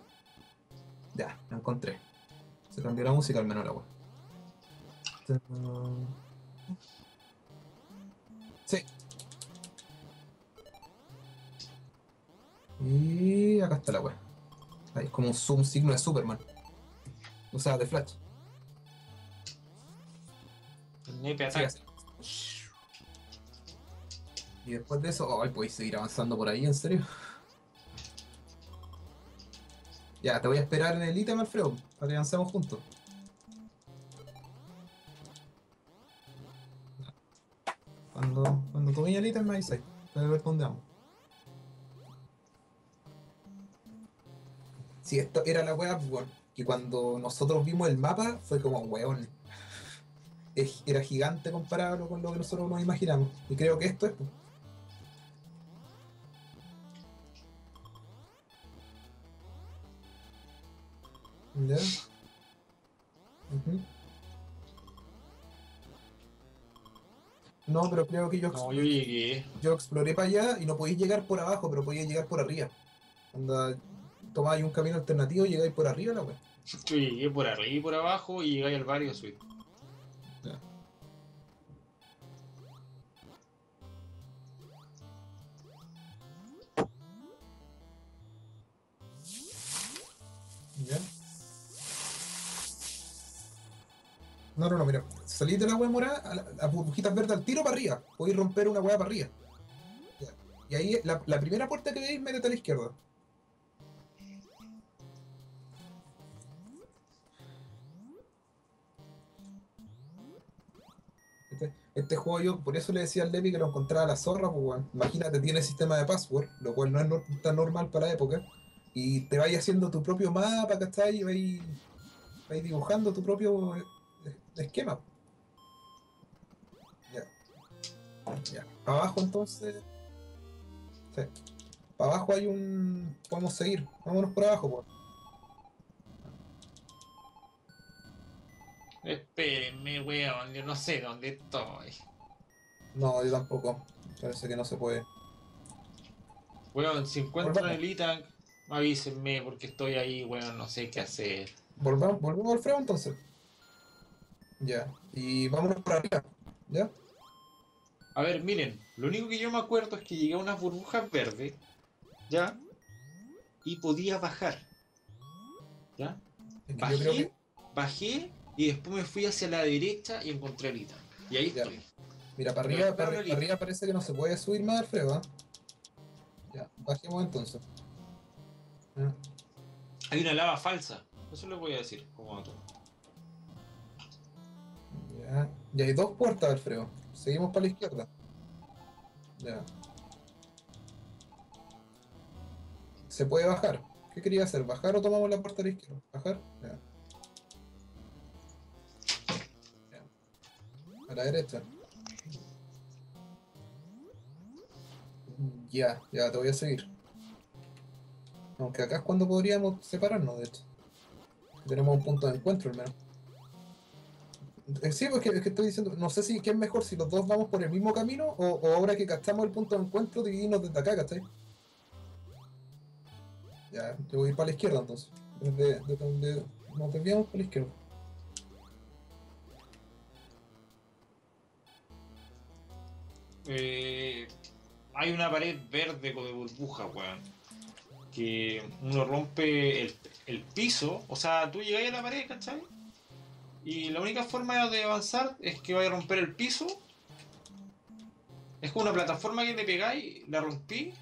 Ya, la encontré. Se cambió la música al menos la weón. Sí. Y acá está la weón. Ahí, como un zoom signo de Superman. O sea, de Flash. Sí. Y después de eso, ay, podéis seguir avanzando por ahí, ¿en serio? Ya, te voy a esperar en el ítem, Alfredo, para que avancemos juntos. Cuando, cuando tomé el ítem me avisáis, para ver dónde vamos. Si esto era la wea, pues, bueno, que cuando nosotros vimos el mapa fue como, weón, era gigante comparado con lo que nosotros nos imaginamos. Y creo que esto es. pues. ¿Ya? No, pero creo que yo, No, yo llegué. yo exploré para allá y no podéis llegar por abajo, pero podíais llegar por arriba. Tomáis un camino alternativo, llegáis por arriba la wea. Yo llegué por arriba y por abajo y llegué al barrio suite. ¿Ya? No, no, no, mira. Salís de la wea morada, a la- las burbujitas verdes al tiro para arriba. Podéis romper una wea para arriba. Ya. Y ahí, la, la primera puerta que veis, métete a la izquierda. Este, juego yo, por eso le decía al Levi que lo encontraba la zorra, pues weón. Imagínate, tiene sistema de password, lo cual no es tan normal para la época. Y te vais haciendo tu propio mapa, ¿cachai? Y vais, vais dibujando tu propio eh, esquema. Ya. Ya. Abajo entonces. Para abajo hay un. Podemos seguir. Vámonos por abajo, pues. Espérenme, weón, yo no sé dónde estoy. No, yo tampoco. Parece que no se puede. Weón, si encuentran el Itan, avísenme porque estoy ahí, weón, no sé qué hacer. Volvamos, volvemos al freno entonces. Ya. Y vámonos por arriba. ¿Ya? A ver, miren, lo único que yo me acuerdo es que llegué a unas burbujas verdes, ¿ya? Y podía bajar, ¿ya? Es que Bajé, que. bajé y después me fui hacia la derecha y encontré el Itan. Y ahí Ya. estoy. Mira, para arriba, para, arriba parece que no se puede subir más Alfredo, ¿ah? Ya, bajemos entonces. Ya. Hay una lava falsa. Eso les voy a decir como dato. Ya. Y hay dos puertas, Alfredo. Seguimos para la izquierda. Ya. Se puede bajar. ¿Qué quería hacer? ¿Bajar o tomamos la puerta a la izquierda? ¿Bajar? Ya. A la derecha. Ya, ya te voy a seguir. Aunque acá es cuando podríamos separarnos, de hecho. Tenemos un punto de encuentro al menos. Eh, Sí, porque es que estoy diciendo, no sé si qué es mejor, si los dos vamos por el mismo camino o, o ahora que cachamos el punto de encuentro, dividirnos desde acá, ¿cachai? Ya, yo voy a ir para la izquierda entonces. Desde, desde donde nos desviamos para la izquierda. Eh, hay una pared verde de burbuja, weón. Que uno rompe el, piso. O sea, tú llegáis a la pared, ¿cachai? Y la única forma de avanzar es que vaya a romper el piso. Es como una plataforma que te pegáis, la rompí.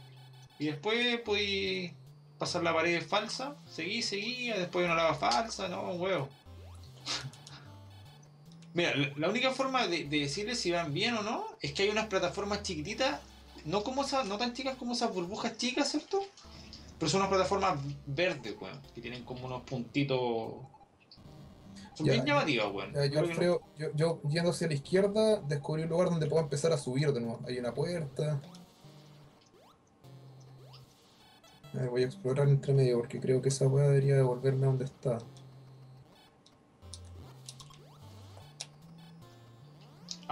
Y después podéis pasar la pared falsa. Seguí, seguí. Después una lava falsa. No, huevo. [laughs] Mira, la- única forma de, de decirles si van bien o no es que hay unas plataformas chiquititas, no como esas, no tan chicas como esas burbujas chicas, ¿cierto? Pero son unas plataformas verdes, weón, que tienen como unos puntitos. Son Ya, bien llamativas, weón. Ya, yo, Creo no- yo, yo yendo hacia la izquierda, descubrí un lugar donde puedo empezar a subir de nuevo. Hay una puerta. Eh, voy a explorar entre medio porque creo que esa weá debería devolverme a donde está.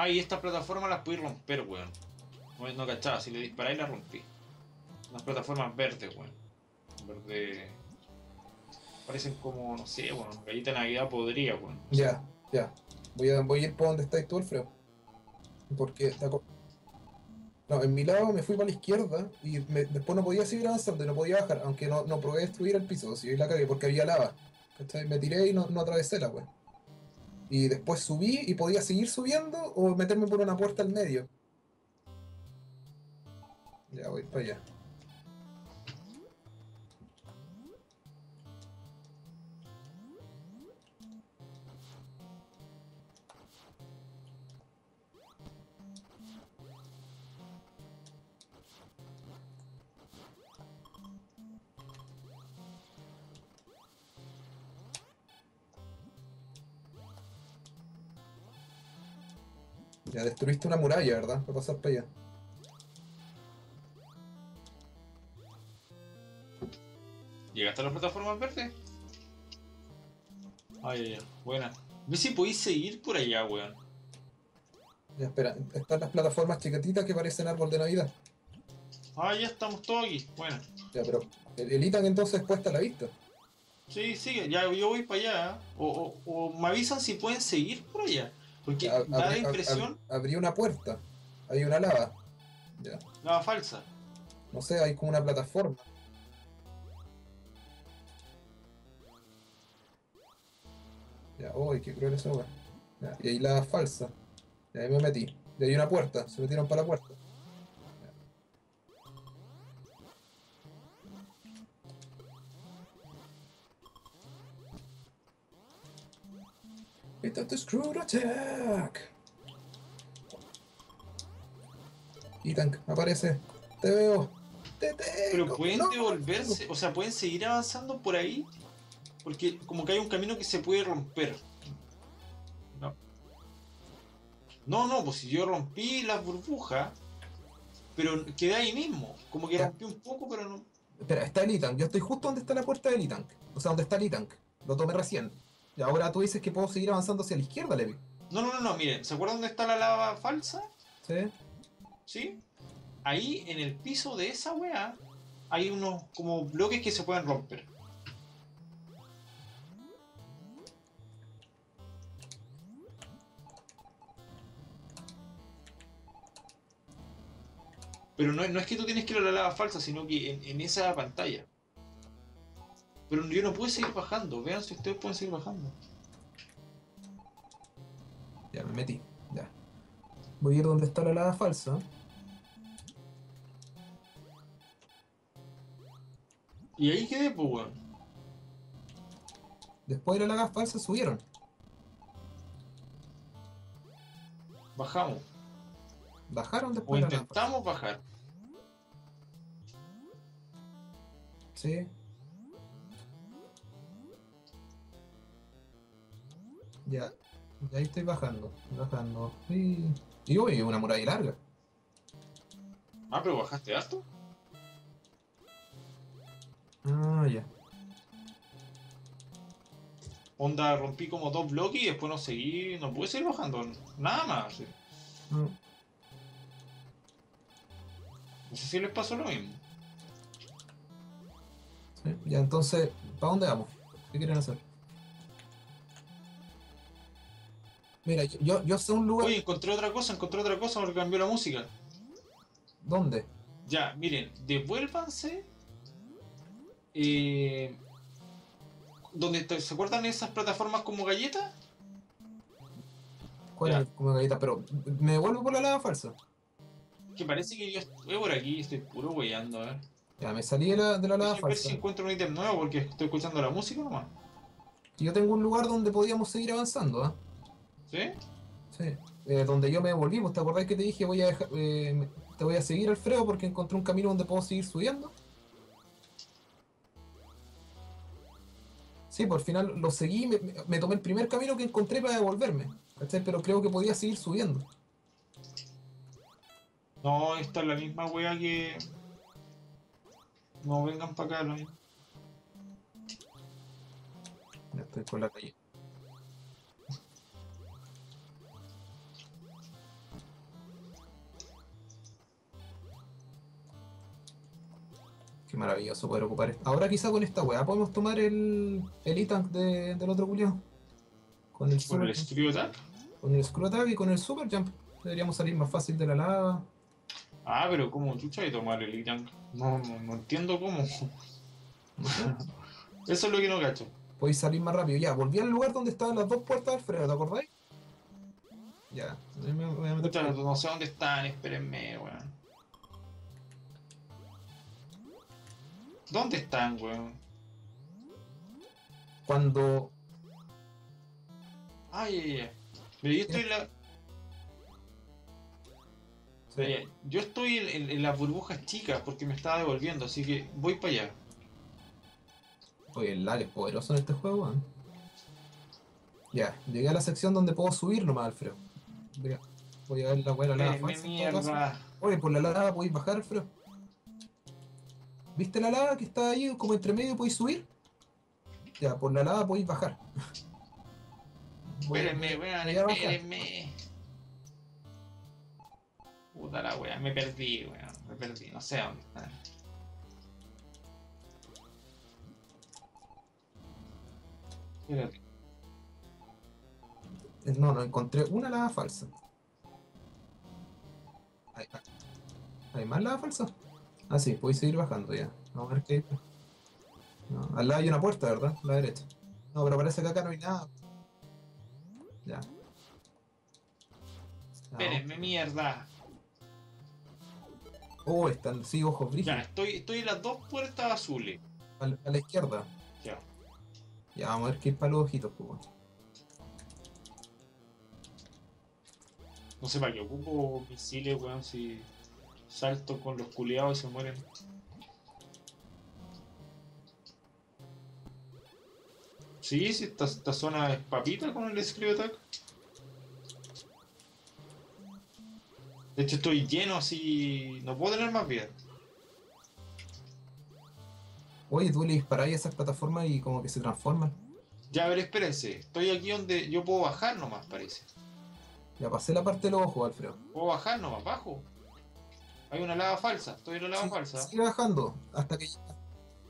Ah, y estas plataformas las podéis romper, weón. No, no cachaba, si le disparáis las rompí. Unas plataformas verdes, weón. Verde. Parecen como, no sé, weón, gallita de Navidad podría, weón. Ya, ya. Voy a, voy a ir por donde estáis tú, Alfredo. Porque aco- No, en mi lado me fui para la izquierda y me- después no podía seguir avanzando y no podía bajar, aunque no, no probé destruir el piso, si la cagué porque había lava. ¿cachai? Me tiré y no, no atravesé la wea. Y después subí y podía seguir subiendo o meterme por una puerta al medio. Ya voy para allá. Ya destruiste una muralla, ¿verdad? Para pasar para allá. ¿Llegaste a las plataformas verdes? Ay, ay, ay. Buena. Ve si podéis seguir por allá, weón. Ya, espera, están las plataformas chiquititas que parecen árbol de Navidad. Ah, ya estamos todos aquí. Bueno. Ya, pero el, el Itan entonces puesta a la vista. Sí, sigue. Ya yo voy para allá. ¿eh? O, o, o me avisan si pueden seguir por allá. Porque A- da la abrí- ab- impresión, ab- abrí una puerta. Hay una lava. Ya. la falsa. No sé, hay como una plataforma. Ya, uy, qué cruel esa weá. Y ahí la falsa. Y ahí me metí. Y hay una puerta, se metieron para la puerta. It's the screw attack. Ethan, aparece. Te veo. Te Pero pueden No, devolverse, o sea, pueden seguir avanzando por ahí. Porque como que hay un camino que se puede romper. No. No, no, pues si yo rompí las burbujas, pero quedé ahí mismo. Como que Ya. rompí un poco, pero no. Espera, está el E-Tank. Yo estoy justo donde está la puerta del E-Tank. O sea, donde está el E-Tank. Lo tomé recién. Ahora tú dices que puedo seguir avanzando hacia la izquierda, Levi. No, no, no, no, miren, ¿se acuerdan dónde está la lava falsa? ¿Sí? ¿Sí? Ahí en el piso de esa weá hay unos como bloques que se pueden romper. Pero no, es- no es que tú tienes que ir a la lava falsa, sino que en, en esa pantalla. Pero yo no puedo seguir bajando. Vean si ustedes pueden seguir bajando. Ya me metí. Ya. Voy a ir donde está la lava falsa. Y ahí quedé, pues, weón. Después de la lava falsa subieron. Bajamos. Bajaron O después de la falsa. intentamos bajar. Sí. Ya. Ya ahí estoy bajando. Bajando. Y, y uy, una muralla larga. Ah, pero bajaste alto. Ah, ya. Onda, rompí como dos bloques y después no seguí, no pude seguir bajando. Nada más. sí. Mm. No sé si les pasó lo mismo. Sí, Ya, entonces, ¿para dónde vamos? ¿Qué quieren hacer? Mira, yo, yo, sé un lugar. Oye, encontré otra cosa, encontré otra cosa porque cambió la música. ¿Dónde? Ya, miren, devuélvanse. Eh, donde te- ¿Se acuerdan esas plataformas como galletas? ¿Cuál es? Como galleta, pero me devuelvo por la lava falsa. Que parece que yo estoy por aquí, estoy puro weyando, a ver. Ya, me salí de la, de la lava Déjenme ver falsa. si encuentro un ítem nuevo porque estoy escuchando la música nomás. Yo tengo un lugar donde podíamos seguir avanzando, ¿ah? ¿Sí? Sí. Eh, donde yo me devolví, ¿vos ¿te acordás que te dije voy a dejar, eh, te voy a seguir Alfredo porque encontré un camino donde puedo seguir subiendo? Sí, por final lo seguí, me, me- tomé el primer camino que encontré para devolverme, ¿cachai? Pero creo que podía seguir subiendo. No, esta es la misma wea que. No vengan para acá, lo mismo. Ya estoy con la calle. Maravilloso poder ocupar esto. Ahora quizá con esta weá podemos tomar el, el E-Tank de- del otro culiao. Con el, super, el Studio Attack. con el Screw Attack y con el Super Jump. Deberíamos salir más fácil de la lava. Ah, pero ¿cómo chucha de tomar el Itank? No, no, no entiendo cómo. [laughs] Eso es lo que no cacho. Podéis salir más rápido. Ya, volví al lugar donde estaban las dos puertas de Alfredo, ¿te acordáis? Ya, me Puta, no sé dónde están, espérenme, weón. ¿Dónde están, weón? Cuando Ay, ay, ay. Mira, yo estoy en la. Sí. Yo estoy en, en- en las burbujas chicas porque me estaba devolviendo, así que voy para allá. Oye, el lag es poderoso en este juego, weón. Ya, llegué a la sección donde puedo subir nomás, Alfredo. Voy a, ver la buena lava mierda. Oye, por la lava podéis bajar, Alfredo. ¿Viste la lava que está ahí como entre medio podéis subir? Ya, por la lava podéis bajar. Espérenme, weón, voy a bajar. espérenme. Puta la weá, me perdí, weón. Me perdí, no sé dónde. Espérate. Eh, No, no, encontré una lava falsa. ¿Hay, ¿hay más lava falsa? Ah, sí, podéis seguir bajando ya. Vamos a ver qué hay. No, al lado hay una puerta, ¿verdad? A la derecha. No, pero parece que acá no hay nada. Ya. Espérenme, mierda. Oh, están, sí, ojos Ya, brígidos. estoy, estoy en las dos puertas azules. A, la- a la izquierda. Ya. Ya, vamos a ver qué hay para los ojitos, pues. No sé para qué ocupo misiles, weón, si salto con los culeados y se mueren. Sí, sí, esta, esta zona es papita con el Screw Attack. De hecho estoy lleno así. No puedo tener más vida. Oye, tú le disparáis a esas plataformas y como que se transforman. Ya, a ver, espérense. Estoy aquí donde yo puedo bajar nomás, parece. Ya pasé la parte de los ojos, Alfredo. Puedo bajar nomás, bajo. Hay una lava falsa. Estoy en la lava Sí, falsa. Sigue bajando hasta que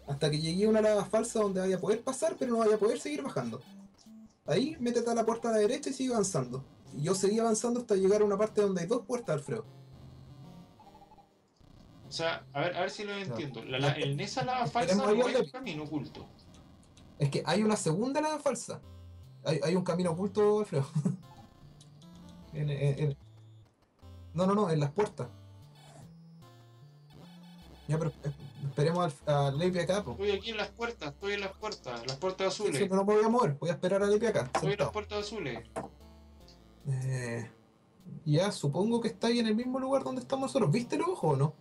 hasta que llegué a una lava falsa donde vaya a poder pasar, pero no vaya a poder seguir bajando. Ahí métete a la puerta a la derecha y sigue avanzando. Y yo seguí avanzando hasta llegar a una parte donde hay dos puertas, Alfredo. O sea, a ver, a ver si lo entiendo. La, la- en esa lava falsa no hay un camino oculto. Es que hay una segunda lava falsa. Hay, hay un camino oculto, Alfredo. [laughs] En- en- en- No, no, no, en las puertas. Ya, pero eh, esperemos al, a acá, po. Estoy aquí en las puertas, estoy en las puertas, las puertas Sí, sí, azules. no me voy a mover, voy a esperar a Levi acá. Estoy en las puertas azules. Eh, ya, supongo que está ahí en el mismo lugar donde estamos nosotros. ¿Viste el ojo o no?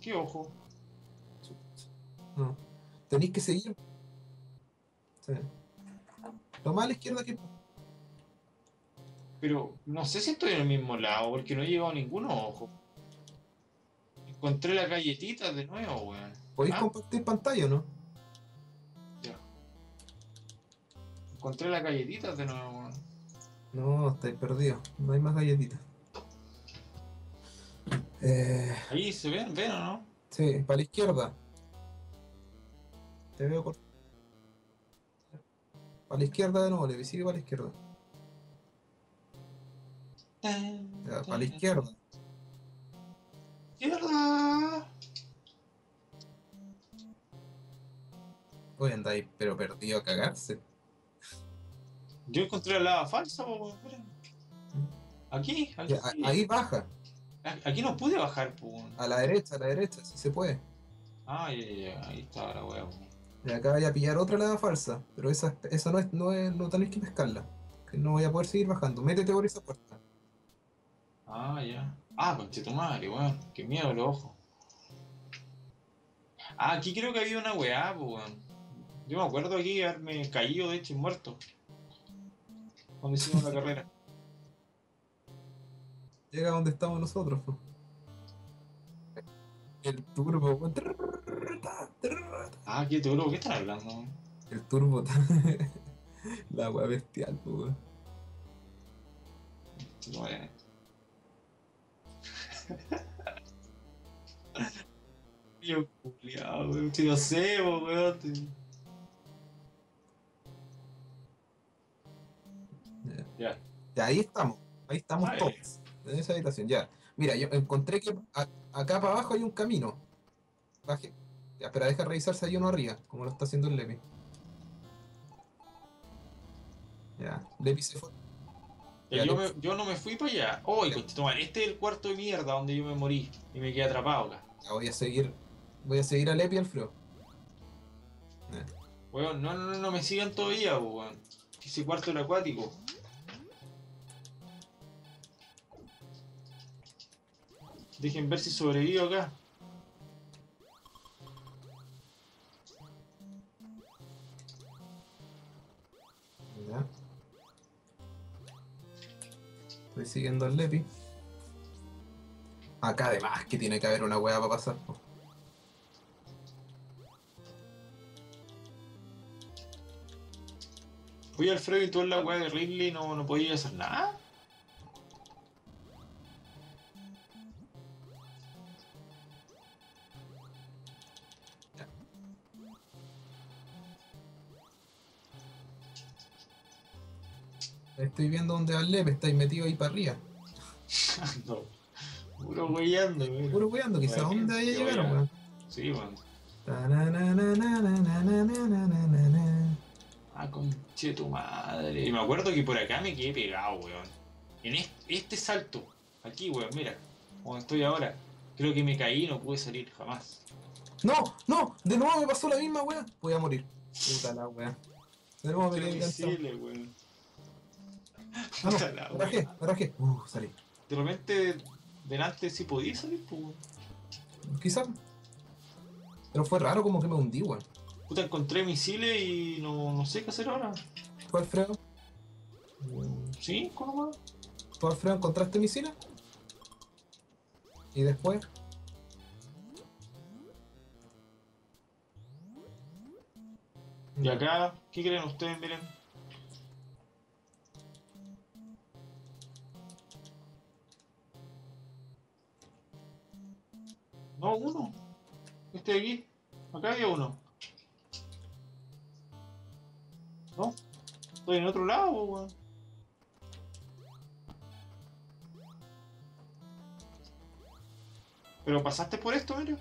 ¿Qué ojo? No. Tenéis que seguir. Sí. Más a la izquierda que. Pero no sé si estoy en el mismo lado, porque no he llegado a ninguno ojo. Encontré las galletitas de nuevo, weón. ¿Podéis Ah. compartir pantalla o no? Ya. Encontré las galletitas de nuevo, weón. No, estáis perdidos. No hay más galletitas. Eh, Ahí se ven, ven o no. sí, para la izquierda. Te veo por. Para la izquierda de nuevo, Levi, sigue para la izquierda. Ya, para la izquierda. ¡Izquierda! Hoy andáis, pero perdido a cagarse. Yo encontré la falsa, po. Aquí, aquí. Ya, a- ahí baja, A- Aquí no pude bajar, po, a la derecha, a la derecha, si se puede. Ah, ya, ya, ahí está la weá. Y acá voy a pillar otra lava falsa, pero esa, esa no es, no es, no tenéis que pescarla. Que no voy a poder seguir bajando. Métete por esa puerta. Ah, ya. Ah, tu madre, weón. Qué miedo los ojos. Ah, aquí creo que había una weá, weón. Yo me acuerdo aquí haberme caído, de hecho, y muerto. Cuando hicimos la carrera. [laughs] Llega donde estamos nosotros. po. El turbo. Ah, qué duro, ¿qué están hablando? El turbo. [laughs] La wea bestial, weón. Yo, culiao, weón. Si no sé, po, weón. te- Ya. Ya. Ahí estamos. Ahí estamos todos. En esa habitación, ya. Mira, yo encontré que a- acá para abajo hay un camino. Baje. Ya, espera, deja revisar si hay uno arriba, como lo está haciendo el Levi. Ya, Levi se fue. Ya, yo, Lex. me- yo no me fui para allá. Oh, madre, este es el cuarto de mierda donde yo me morí y me quedé atrapado acá. Ya voy a seguir. Voy a seguir a Levi y al Alfredo. Weón, no, no, no, no me sigan todavía, weón. Ese cuarto era acuático. Dejen ver si sobrevivo acá. Siguiendo al Lepi. Acá además que tiene que haber una hueá para pasar. po. Oye, Alfredo, y tú en la weá de Ridley no, no podías hacer nada. Estoy viendo dónde va el leve, estáis metido ahí para arriba. [laughs] no. Puro hueando, Puro hueando, quizás dónde vaya a llegar, weón. Sí, weón. Ah, conche tu madre. Y me acuerdo que por acá me quedé pegado, weón. En este, este salto, aquí, weón, mira, donde estoy ahora. Creo que me caí y no pude salir jamás. ¡No! ¡No! ¡De nuevo me pasó la misma, weón! Voy a morir. Puta la weón. De nuevo me quedé no, me rajé, me rajé. Uh, salí. De repente, delante sí podía salir, pues. Quizás. Pero fue raro como que me hundí, weón. Puta, encontré misiles y no, no sé qué hacer ahora. ¿Tú, Alfredo? ¿Sí? ¿Cómo weón? ¿Tú, Alfredo, encontraste misiles? ¿Y después? Y acá, ¿qué creen ustedes? Miren. No, uno. Este de aquí. Acá había uno. ¿No? Estoy en otro lado, weón. Pero pasaste por esto, mira.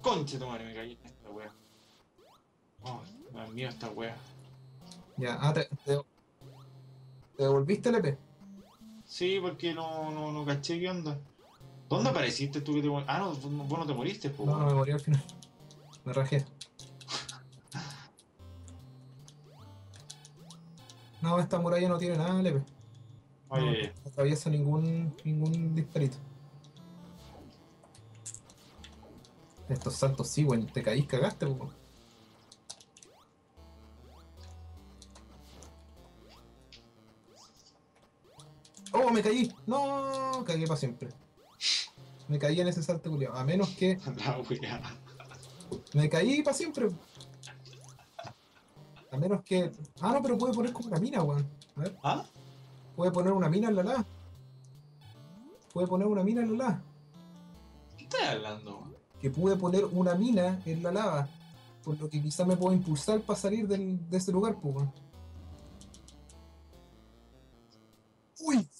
Conche tu madre, me caí en esta wea. Oh, me da esta wea. Ya, ah, te, te- ¿Te devolviste el EP? Sí, porque no, no, no caché qué onda. ¿Dónde apareciste tú que te Ah, no, vos no- te moriste, po. No, no me morí al final. Me rajé. No, esta muralla no tiene nada, Lepe. No, Oye, no atraviesa ningún, ningún disparito. Estos saltos sí, weón. Te caís, cagaste, po. ¡Oh, me caí! ¡No! Cagué para siempre. Me caí en ese salto, culiao. A menos que [laughs] la me caí para siempre. A menos que. Ah, no, pero puede poner como una mina, weón. A ver, ¿Ah? puede poner una mina en la lava. Puede poner una mina en la lava. ¿Qué estás hablando? Que pude poner una mina en la lava. Por lo que quizá me puedo impulsar para salir del- de ese lugar, pues,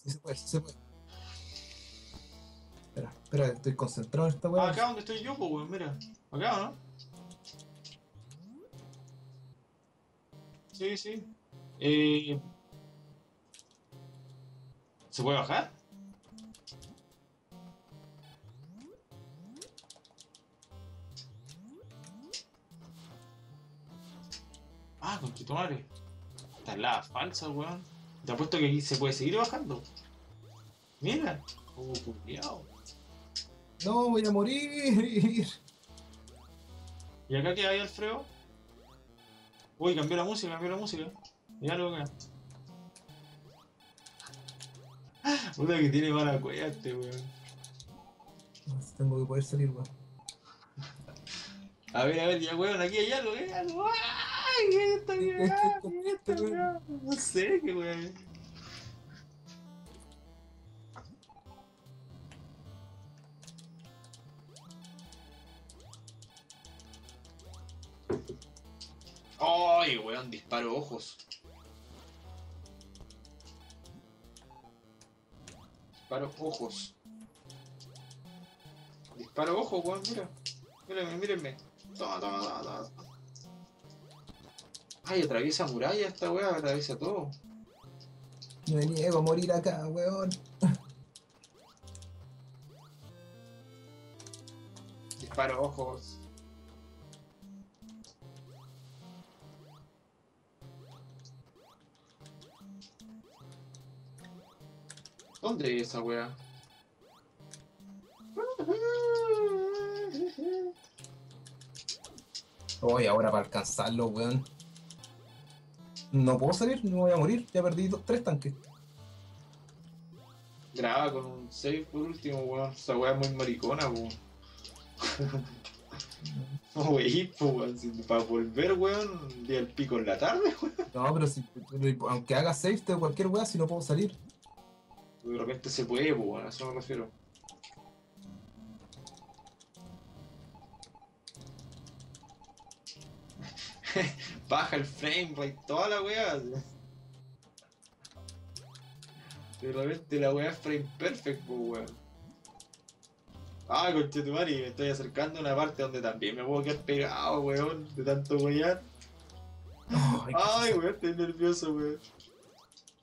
sí se puede, sí se puede. Espera, espera, estoy concentrado en esta Ah, weá. acá donde estoy yo, pues, mira. Acá, ¿o ¿no? Sí, sí. Eh... ¿Se puede bajar? Ah, con tu madre. Esta es la falsa, weón. Te apuesto que aquí se puede seguir bajando. Mira. Oh, culiao. No, voy a morir. ¿Y acá qué hay, Alfredo? Uy, cambió la música, cambió la música. Mira lo que Puta que tiene mala cueva este, weón. Tengo que poder salir, weón. A ver, a ver, ya weón, aquí hay algo, ¿qué hay algo? ¡Ay! ¿Qué es esta ¿Qué- weá? qué- ¿Qué es esta weá? No sé qué weón. ¡Ay, weón! Disparo ojos. Disparo ojos. Disparo ojos, weón, mira. Mírenme, mírenme. Toma, toma, toma, toma. Ay, atraviesa muralla esta weá, atraviesa todo. Me niego a morir acá, weón. Disparo ojos. ¿Dónde es esa weá? Voy ahora para alcanzarlo, weón. No puedo salir, no voy a morir. Ya perdí dos- tres tanques. Graba con un save por último, weón. Esa weá es muy maricona, weón. [laughs] No, wey, weón. Si para volver, weón, día el pico en la tarde, [laughs] weón. No, pero si, aunque haga safe de cualquier weá, si no puedo salir. De repente se puede, weón. A eso me refiero. Baja el frame rate, toda la weá. De repente la weá es frame perfect, po, weón. Ah, conchetumari, me estoy acercando a una parte donde también me puedo quedar pegado, weón, de tanto wear. Ay, Ay, weón, estoy nervioso, weón.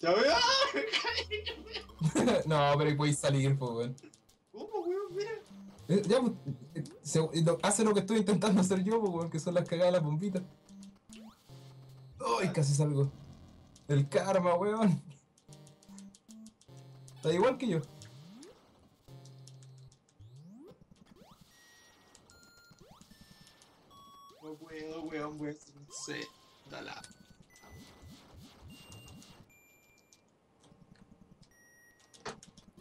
Ya veo, ¡ah! [laughs] no, pero ahí podéis salir, pues, weón. ¿Cómo, weón? Mira. Eh, Ya, pues, eh, se- eh, hace lo que estoy intentando hacer yo, pues, weón, que son las cagadas de las bombitas. Ay, casi salgo. El karma, weón. Está igual que yo. No puedo, weón, weón, no sé. Dale.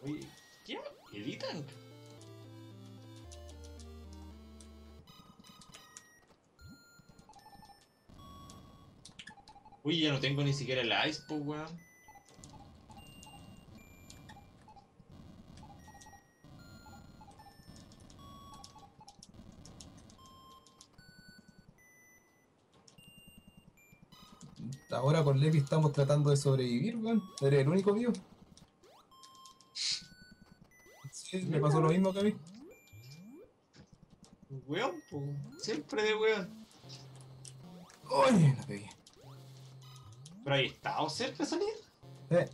Oye, ¿qué? ¿Editan? Uy, ya no tengo ni siquiera el ice, po, weón. Ahora con Levi estamos tratando de sobrevivir, weón. Eres el único vivo. Sí, me pasó lo mismo que a mí. Weón, po. Siempre de weón. Ay, la pegué. Pero ahí estado cerca de salir.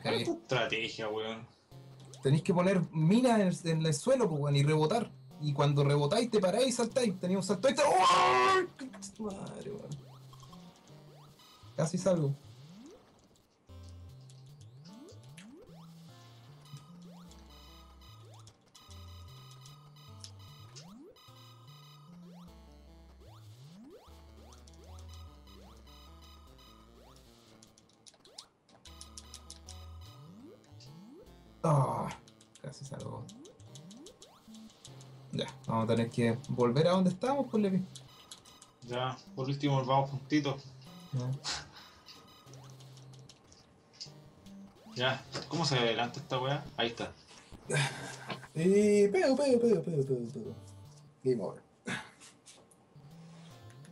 Eh, Ya, ¿Cuál cagué. es tu estrategia, weón? Tenéis que poner minas en, en el suelo, pues, weón, y rebotar. Y cuando rebotáis, te paráis y saltáis. Tenía un salto extra. ¡Oh! Madre, weón. Casi salgo. Vamos a tener que volver a donde estábamos, pues Levi. Ya, por último nos vamos juntitos. Ya. Ya, ¿cómo se adelanta esta weá? Ahí está. Y pego, pego, pego, pego, pego, pego. Game over.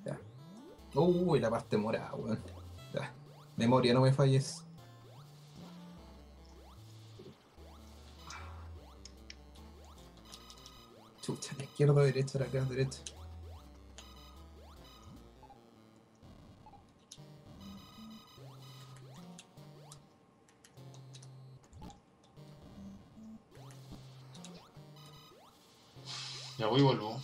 Ya. Uy, la parte morada, weón. Ya. Memoria, no me falles. Chucha, izquierda, derecha, acá, derecha. Ya voy y vuelvo.